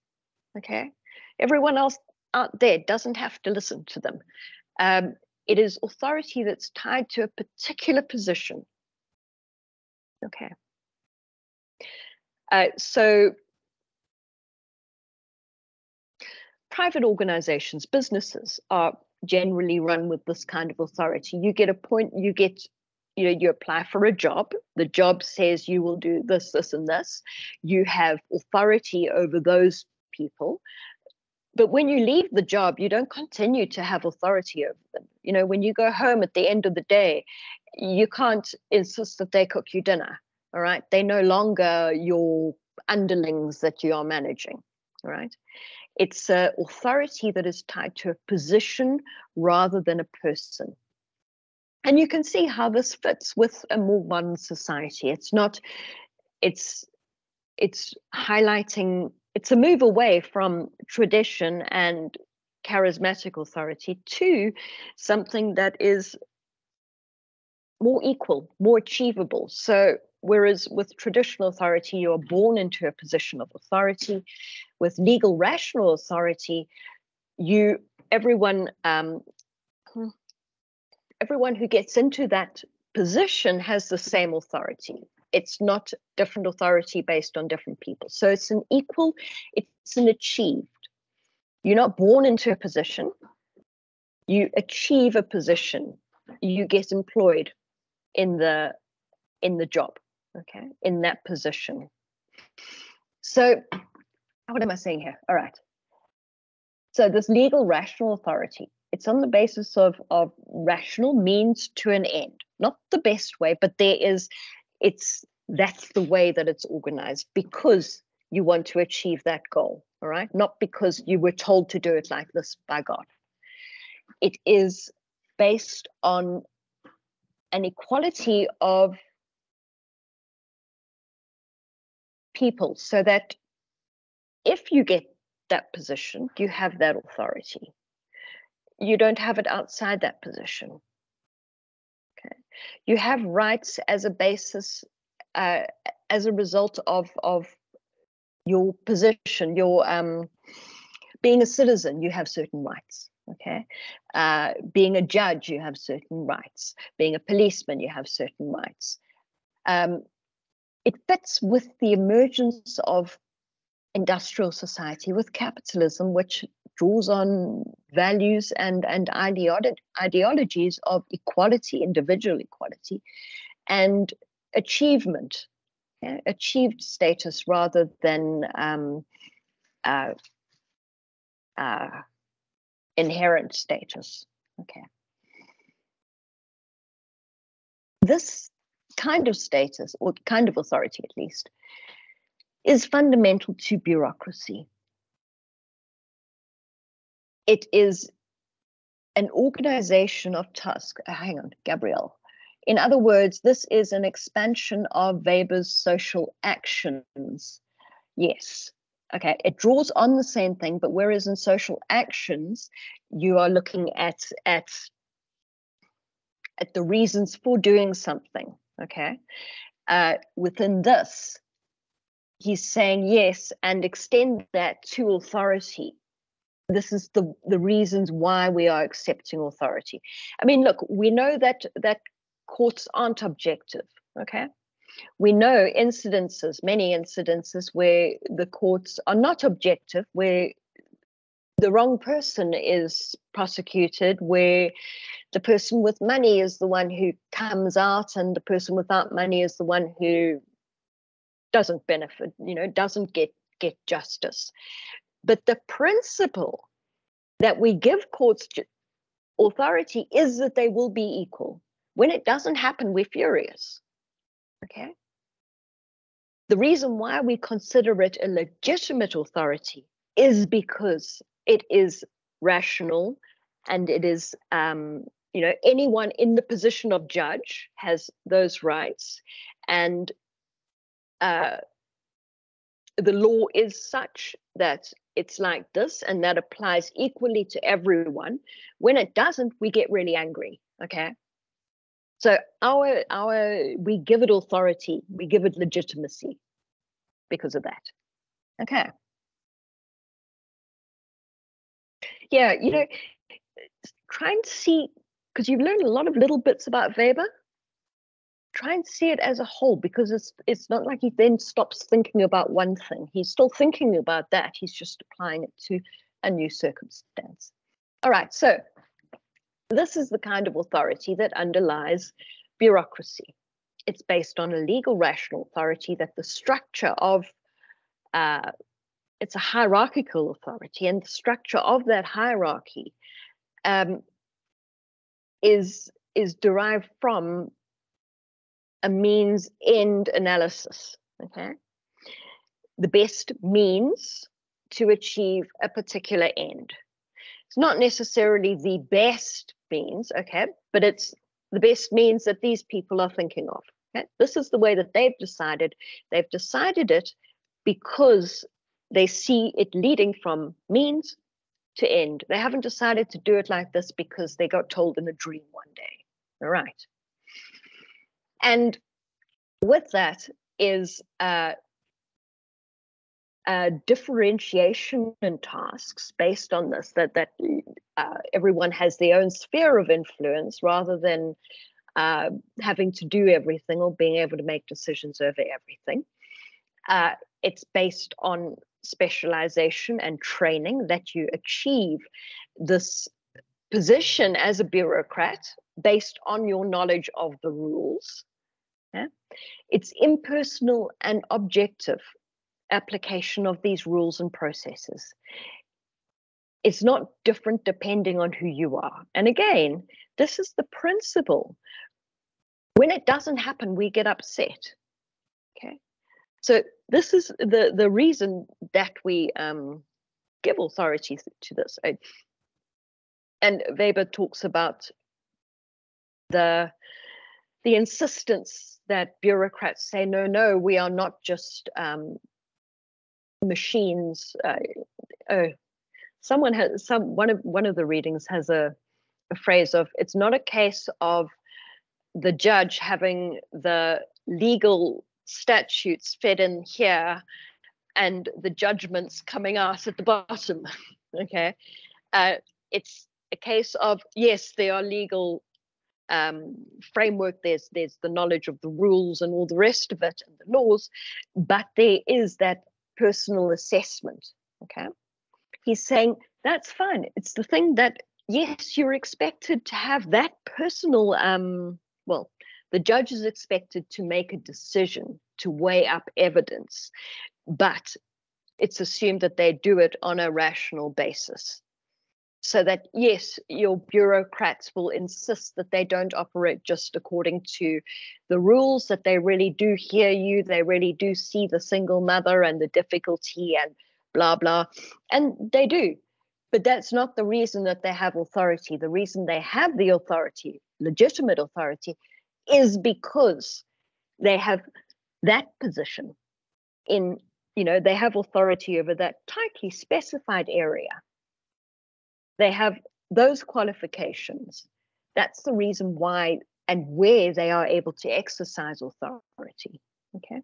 Okay. Everyone else out there doesn't have to listen to them. Um, it is authority that's tied to a particular position. Okay. Uh, so private organizations, businesses are generally run with this kind of authority. You get a point, you get you know you apply for a job the job says you will do this this and this you have authority over those people but when you leave the job you don't continue to have authority over them you know when you go home at the end of the day you can't insist that they cook you dinner. All right. They're no longer your underlings that you are managing. All right. It's authority that is tied to a position rather than a person. And you can see how this fits with a more modern society. It's not, it's it's highlighting it's a move away from tradition and charismatic authority to something that is more equal, more achievable. So, whereas with traditional authority, you are born into a position of authority, with legal rational authority, you everyone um, everyone who gets into that position has the same authority. It's not different authority based on different people. So it's an equal, it's an achieved. You're not born into a position, you achieve a position, you get employed in the in the job, okay, in that position. So what am I saying here? All right. So this legal rational authority, it's on the basis of, of rational means to an end. Not the best way, but there is it's that's the way that it's organized because you want to achieve that goal all right? Not because you were told to do it like this by god. It is based on an equality of people so that if you get that position you have that authority you don't have it outside that position you have rights as a basis, uh, as a result of of your position, your um, being a citizen. You have certain rights. Okay, uh, being a judge, you have certain rights. Being a policeman, you have certain rights. Um, it fits with the emergence of industrial society, with capitalism, which draws on values and, and ideolo- ideologies of equality, individual equality, and achievement, yeah, achieved status rather than um, uh, uh, inherent status. Okay. This kind of status, or kind of authority at least, is fundamental to bureaucracy it is an organization of task. Uh, hang on, Gabrielle. In other words, this is an expansion of Weber's social actions. Yes. Okay, it draws on the same thing, but whereas in social actions, you are looking at at at the reasons for doing something. Okay, uh, within this, he's saying yes and extend that to authority this is the the reasons why we are accepting authority. I mean look we know that that courts aren't objective okay? We know incidences many incidences where the courts are not objective where the wrong person is prosecuted where the person with money is the one who comes out and the person without money is the one who doesn't benefit you know doesn't get get justice but the principle that we give courts authority is that they will be equal. When it doesn't happen, we're furious. Okay? The reason why we consider it a legitimate authority is because it is rational and it is, um, you know, anyone in the position of judge has those rights. And uh, the law is such that it's like this and that applies equally to everyone. When it doesn't we get really angry okay? So our our we give it authority we give it legitimacy because of that okay? Yeah you know trying to see because you've learned a lot of little bits about weber try and see it as a whole because it's it's not like he then stops thinking about one thing. He's still thinking about that. He's just applying it to a new circumstance. All right, so this is the kind of authority that underlies bureaucracy. It's based on a legal rational authority that the structure of uh, it's a hierarchical authority, and the structure of that hierarchy um, is is derived from a means end analysis. Okay. The best means to achieve a particular end. It's not necessarily the best means, okay, but it's the best means that these people are thinking of. Okay? This is the way that they've decided. They've decided it because they see it leading from means to end. They haven't decided to do it like this because they got told in a dream one day. All right. And with that is uh, differentiation in tasks based on this that that uh, everyone has their own sphere of influence rather than uh, having to do everything or being able to make decisions over everything. Uh, it's based on specialization and training that you achieve this position as a bureaucrat based on your knowledge of the rules. Yeah? It's impersonal and objective application of these rules and processes. It's not different depending on who you are. And again, this is the principle. When it doesn't happen, we get upset. Okay. So this is the, the reason that we um, give authority to this. And Weber talks about the the insistence that bureaucrats say, no, no, we are not just um, machines. Uh, uh, someone has some one of one of the readings has a, a phrase of it's not a case of the judge having the legal statutes fed in here and the judgments coming out at the bottom. okay, uh, it's a case of yes, there are legal um, framework. There's there's the knowledge of the rules and all the rest of it and the laws, but there is that personal assessment. Okay. He's saying that's fine. It's the thing that, yes, you're expected to have that personal, um, well, the judge is expected to make a decision to weigh up evidence, but it's assumed that they do it on a rational basis so that yes your bureaucrats will insist that they don't operate just according to the rules that they really do hear you they really do see the single mother and the difficulty and blah blah. And they do. But that's not the reason that they have authority. The reason they have the authority legitimate authority is because they have that position in you know they have authority over that tightly specified area they have those qualifications. That's the reason why and where they are able to exercise authority. Okay.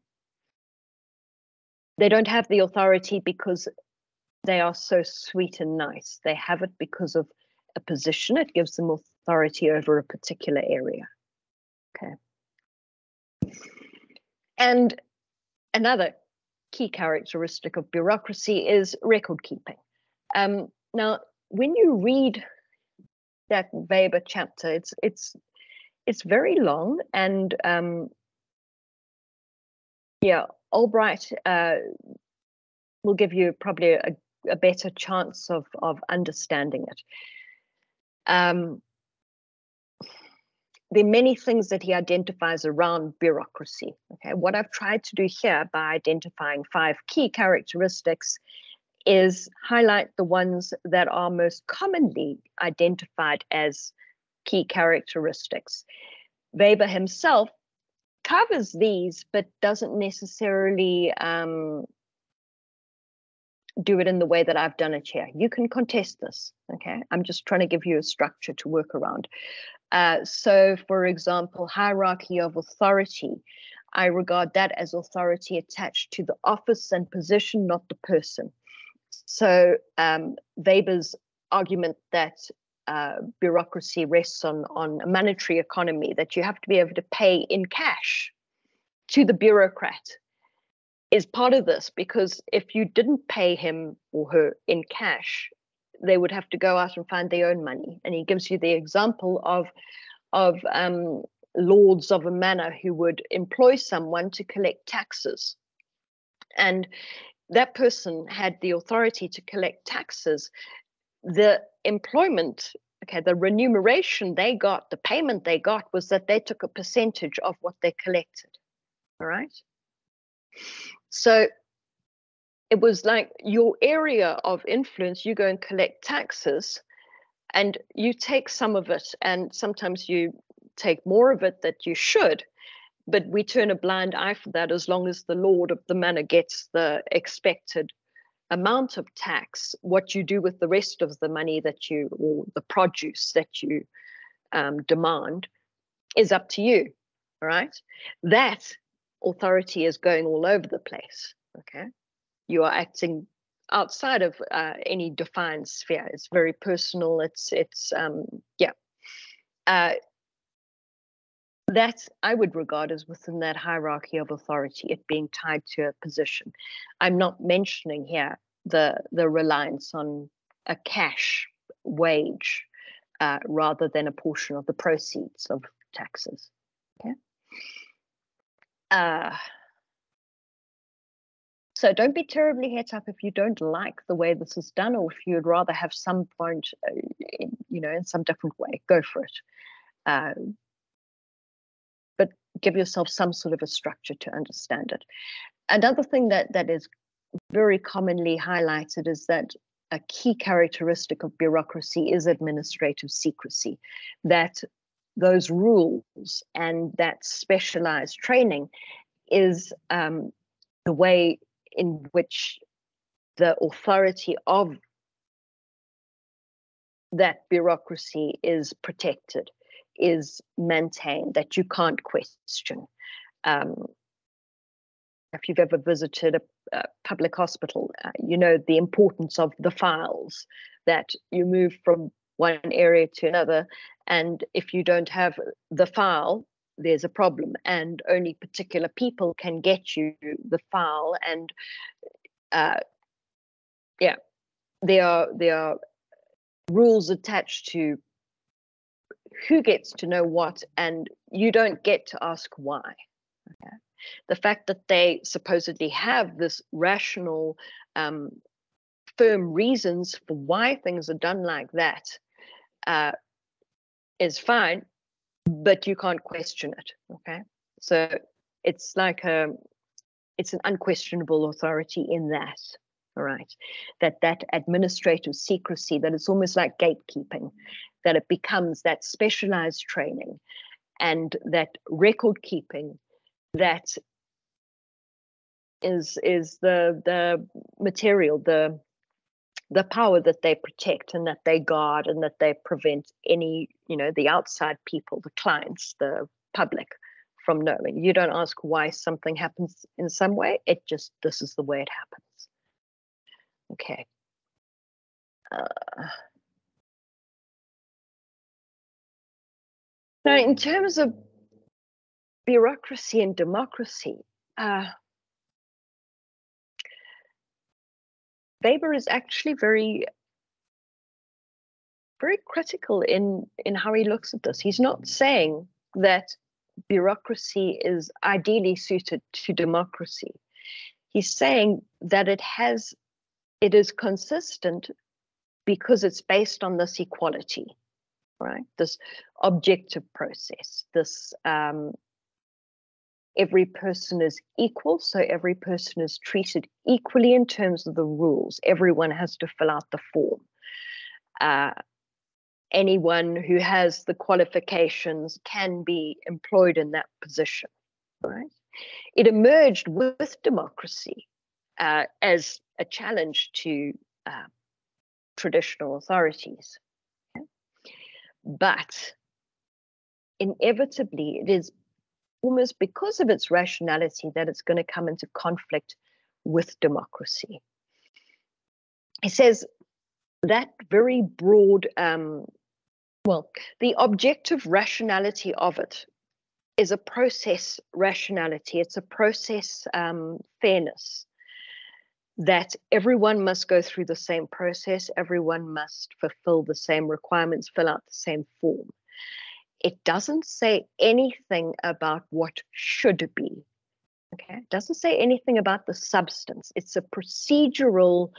They don't have the authority because they are so sweet and nice. They have it because of a position. It gives them authority over a particular area. Okay. And another key characteristic of bureaucracy is record keeping. Um, now, when you read that Weber chapter, it's it's it's very long and um, yeah, Albright uh, will give you probably a, a, better chance of of understanding it. Um, there are many things that he identifies around bureaucracy. Okay, what I've tried to do here by identifying five key characteristics is highlight the ones that are most commonly identified as key characteristics. Weber himself covers these, but doesn't necessarily um, do it in the way that I've done it here. You can contest this, okay? I'm just trying to give you a structure to work around. Uh, so, for example, hierarchy of authority. I regard that as authority attached to the office and position, not the person. So um, Weber's argument that uh, bureaucracy rests on, on a monetary economy, that you have to be able to pay in cash to the bureaucrat is part of this because if you didn't pay him or her in cash, they would have to go out and find their own money. And he gives you the example of of um, lords of a manor who would employ someone to collect taxes. And that person had the authority to collect taxes, the employment Okay, the remuneration they got, the payment they got was that they took a percentage of what they collected. All right. So it was like your area of influence, you go and collect taxes and you take some of it, and sometimes you take more of it that you should. But we turn a blind eye for that as long as the Lord of the manor gets the expected amount of tax, what you do with the rest of the money that you, or the produce that you um, demand, is up to you. All right. That authority is going all over the place. Okay. You are acting outside of uh, any defined sphere. It's very personal. It's, it's, um, yeah. Uh, that I would regard as within that hierarchy of authority, it being tied to a position. I'm not mentioning here the the reliance on a cash wage uh, rather than a portion of the proceeds of taxes. Okay. Uh, so don't be terribly het up if you don't like the way this is done, or if you'd rather have some point, uh, in, you know, in some different way. Go for it. Give yourself some sort of a structure to understand it. Another thing that that is very commonly highlighted is that a key characteristic of bureaucracy is administrative secrecy, that those rules and that specialized training is um, the way in which the authority of that bureaucracy is protected is maintained, that you can't question. Um, if you've ever visited a, a public hospital, uh, you know the importance of the files, that you move from one area to another. And if you don't have the file, there's a problem, and only particular people can get you the file. And uh, yeah, there are there are rules attached to who gets to know what, and you don't get to ask why. Okay? The fact that they supposedly have this rational, um, firm reasons for why things are done like that uh, is fine, but you can't question it. Okay, so it's like a, it's an unquestionable authority in that. All right, that that administrative secrecy that it's almost like gatekeeping that it becomes that specialized training and that record keeping that is is the the material the the power that they protect and that they guard and that they prevent any you know the outside people the clients the public from knowing. You don't ask why something happens in some way it just this is the way it happens. Okay. Uh, Now, in terms of bureaucracy and democracy, uh, Weber is actually very, very critical in in how he looks at this. He's not saying that bureaucracy is ideally suited to democracy. He's saying that it has, it is consistent because it's based on this equality right? This objective process, this um, every person is equal, so every person is treated equally in terms of the rules. Everyone has to fill out the form. Uh, anyone who has the qualifications can be employed in that position, right? It emerged with democracy uh, as a challenge to uh, traditional authorities. But inevitably, it is almost because of its rationality that it's going to come into conflict with democracy. He says that very broad, um, well, the objective rationality of it is a process rationality, it's a process um, fairness that everyone must go through the same process, everyone must fulfill the same requirements, fill out the same form. It doesn't say anything about what should be. Okay, it doesn't say anything about the substance. It's a procedural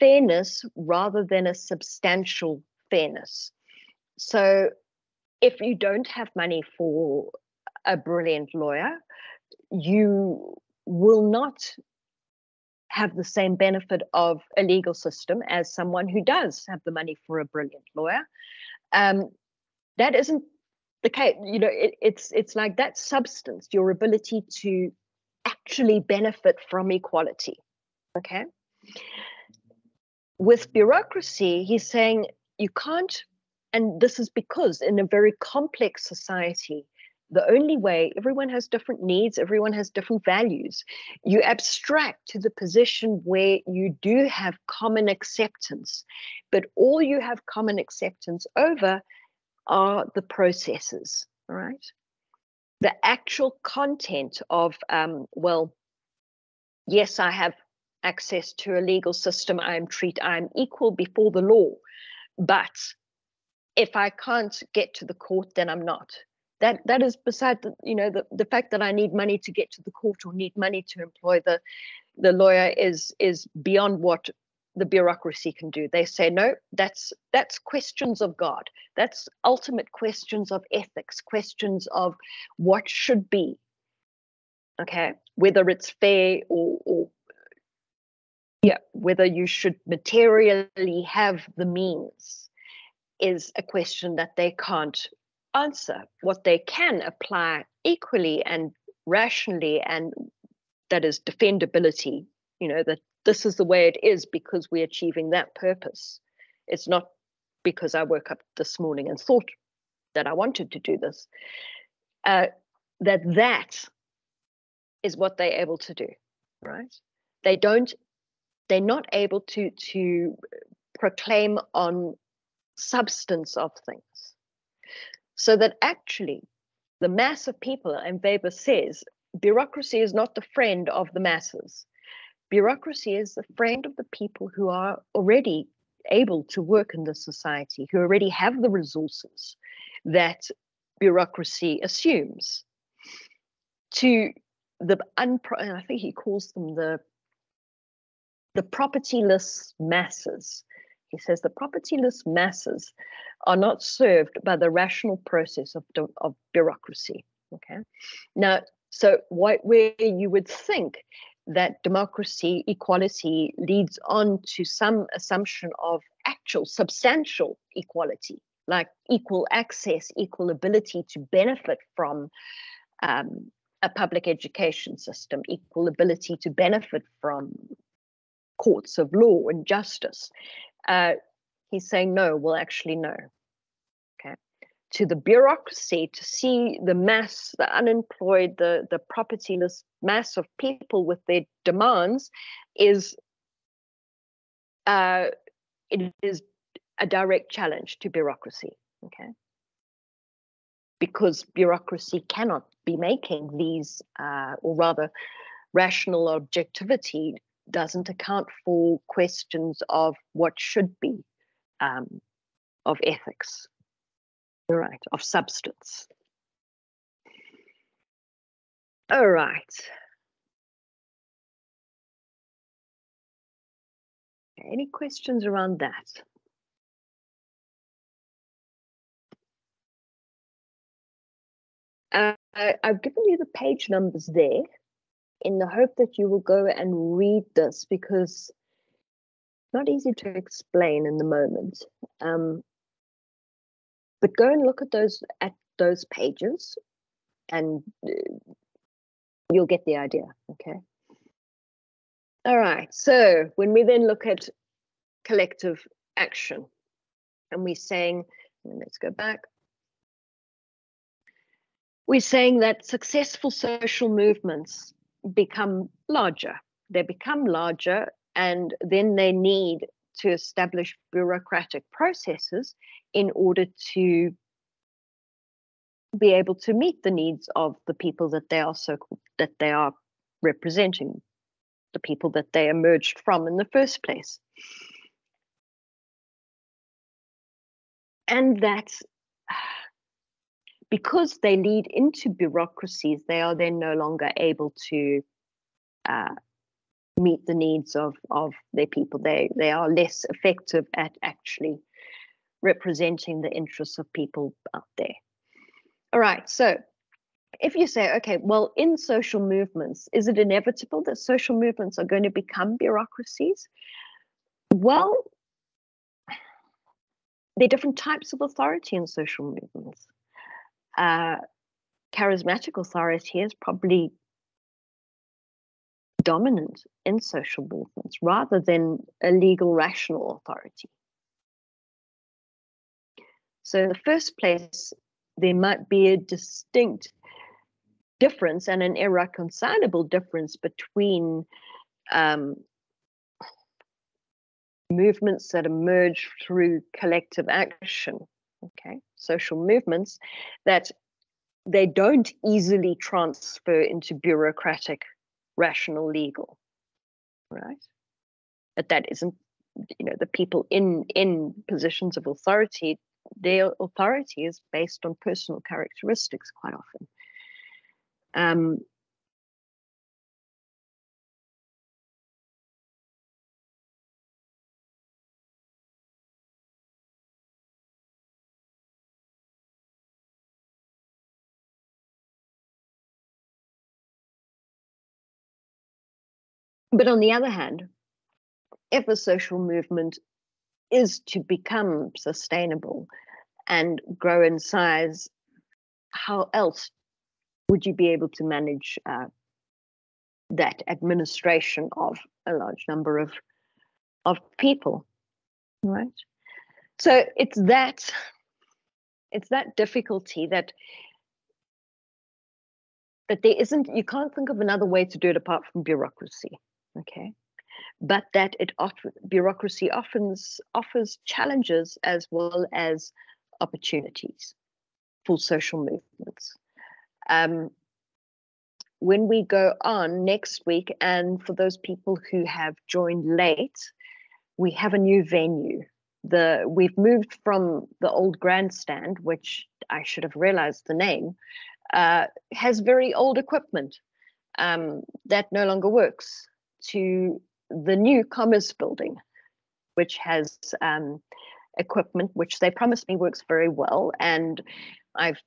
fairness rather than a substantial fairness. so if you don't have money for a brilliant lawyer, you will not have the same benefit of a legal system as someone who does have the money for a brilliant lawyer. Um, that isn't the case. You know, it, it's it's like that substance, your ability to actually benefit from equality. Okay. With bureaucracy, he's saying you can't, and this is because in a very complex society, the only way everyone has different needs, everyone has different values. You abstract to the position where you do have common acceptance, but all you have common acceptance over are the processes, right? The actual content of, um, well, yes, I have access to a legal system. I am treat, I am equal before the law, but if I can't get to the court, then I'm not that that is beside the you know the, the fact that i need money to get to the court or need money to employ the the lawyer is is beyond what the bureaucracy can do. They say no that's that's questions of god. That's ultimate questions of ethics questions of what should be. Okay? Whether it's fair or or yeah whether you should materially have the means is a question that they can't answer. What they can apply equally and rationally, and that is defendability, you know, that this is the way it is because we're achieving that purpose. It's not because I woke up this morning and thought that I wanted to do this. Uh, that that is what they're able to do, right? They don't. They're not able to to proclaim on substance of things so that actually the mass of people, and Weber says, bureaucracy is not the friend of the masses. Bureaucracy is the friend of the people who are already able to work in the society, who already have the resources that bureaucracy assumes. To the unpro- I think he calls them the the propertyless masses he says the propertyless masses are not served by the rational process of, of bureaucracy. Okay. Now, so what, where you would think that democracy, equality leads on to some assumption of actual substantial equality, like equal access, equal ability to benefit from um, a public education system, equal ability to benefit from courts of law and justice. Uh, he's saying no, well, actually, no. Okay. To the bureaucracy, to see the mass, the unemployed, the, the propertyless mass of people with their demands is uh, it is a direct challenge to bureaucracy. Okay. Because bureaucracy cannot be making these, uh, or rather, rational objectivity doesn't account for questions of what should be um, of ethics, right, of substance. All right. Any questions around that? Uh, I've given you the page numbers there in the hope that you will go and read this because not easy to explain in the moment. Um, but go and look at those at those pages, and uh, you'll get the idea. Okay. All right. So when we then look at collective action, and we're saying, let's go back. We're saying that successful social movements become larger. They become larger, and then they need to establish bureaucratic processes in order to be able to meet the needs of the people that they are so that they are representing, the people that they emerged from in the first place. And that's because they lead into bureaucracies, they are then no longer able to uh, meet the needs of, of their people. They, they are less effective at actually representing the interests of people out there. All right, so if you say, okay, well, in social movements, is it inevitable that social movements are going to become bureaucracies? Well, there are different types of authority in social movements. Uh, charismatic authority is probably dominant in social movements rather than a legal, rational authority. So, in the first place, there might be a distinct difference and an irreconcilable difference between um, movements that emerge through collective action, okay, social movements that they don't easily transfer into bureaucratic, rational legal, right? But that isn't, you know, the people in in positions of authority, their authority is based on personal characteristics quite often. Um, But on the other hand, if a social movement is to become sustainable and grow in size, how else would you be able to manage uh, that administration of a large number of of people right? So it's that it's that difficulty that that there isn't you can't think of another way to do it apart from bureaucracy okay. But that it bureaucracy offers offers challenges as well as opportunities for social movements. Um, when we go on next week, and for those people who have joined late, we have a new venue. The we've moved from the old grandstand, which I should have realized the name, uh, has very old equipment. Um, that no longer works, to the new Commerce Building, which has um, equipment which they promised me works very well, and I've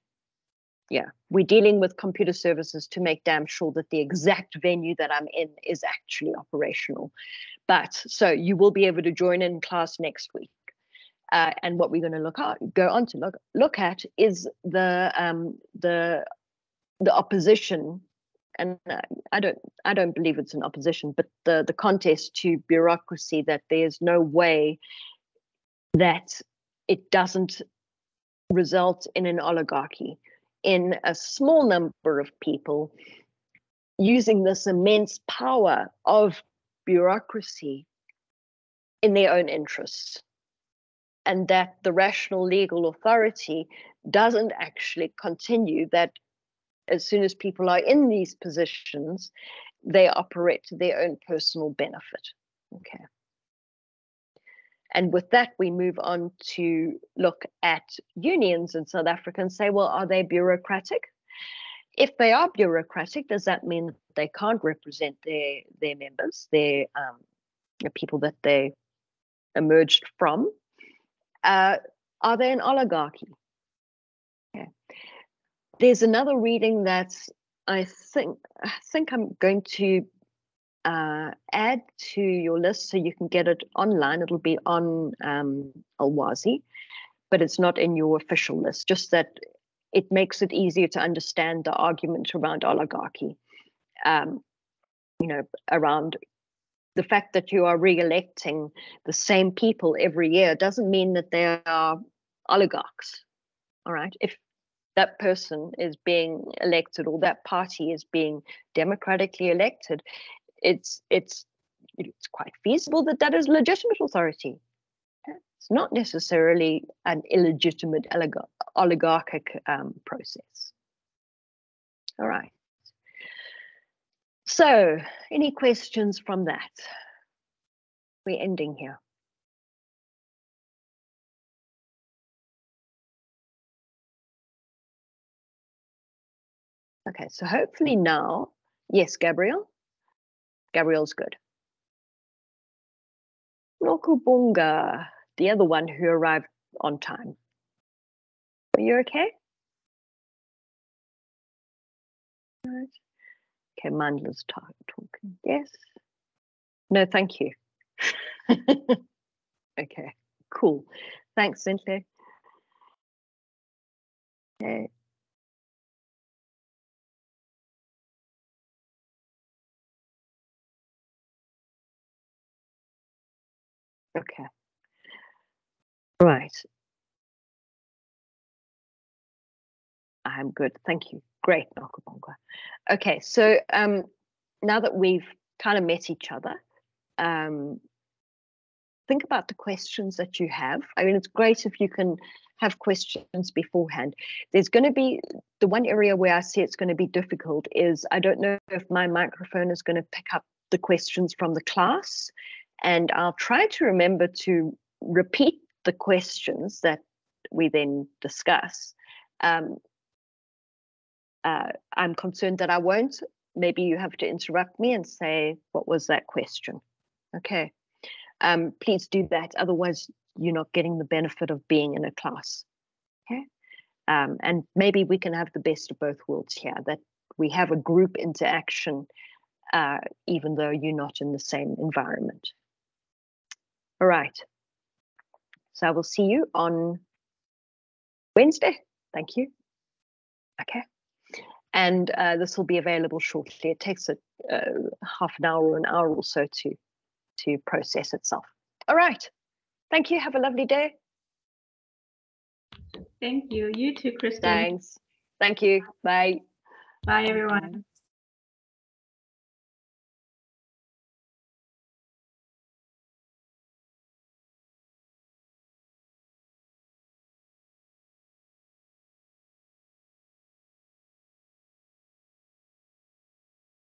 yeah, we're dealing with computer services to make damn sure that the exact venue that I'm in is actually operational. But so you will be able to join in class next week. Uh, and what we're going to look at, go on to look look at, is the um, the the opposition, and uh, I don't I don't believe it's an opposition, but the the contest to bureaucracy that there's no way that it doesn't result in an oligarchy in a small number of people using this immense power of bureaucracy in their own interests. And that the rational legal authority doesn't actually continue, that as soon as people are in these positions, they operate to their own personal benefit. Okay. And with that, we move on to look at unions in South Africa and say, well, are they bureaucratic? If they are bureaucratic, does that mean they can't represent their their members, their um, the people that they emerged from? Uh, are they an oligarchy? Okay. There's another reading that's I think I think I'm going to uh, add to your list so you can get it online. It'll be on um, Ulwazi, but it's not in your official list, just that it makes it easier to understand the argument around oligarchy. Um, you know, around the fact that you are re-electing the same people every year doesn't mean that they are oligarchs. All right. If that person is being elected or that party is being democratically elected, it's it's it's quite feasible that that is legitimate authority. It's not necessarily an illegitimate oligarchic um, process. All right. So, any questions from that? We're ending here. Okay, so hopefully now, yes, Gabriel? Gabriel's good. Nokubonga, the other one who arrived on time. Are you okay? Okay, mindless talking. Yes. No, thank you. okay, cool. Thanks, Cynthia. Okay. Okay. Right. I'm good. Thank you. Great, Nokubonga. Okay, so um, now that we've kind of met each other, um, think about the questions that you have. I mean, it's great if you can have questions beforehand. There's going to be the one area where I see it's going to be difficult is I don't know if my microphone is going to pick up the questions from the class. And I'll try to remember to repeat the questions that we then discuss. Um, uh, I'm concerned that I won't. Maybe you have to interrupt me and say, what was that question? Okay. Um, please do that. Otherwise, you're not getting the benefit of being in a class. Okay. Um, and maybe we can have the best of both worlds here that we have a group interaction, uh, even though you're not in the same environment. All right. So I will see you on Wednesday. Thank you. Okay and uh, this will be available shortly. It takes a, uh, half an hour or an hour or so to to process itself. All right. Thank you. Have a lovely day. Thank you. You too, Christine. Thanks. Thank you. Bye. Bye, everyone.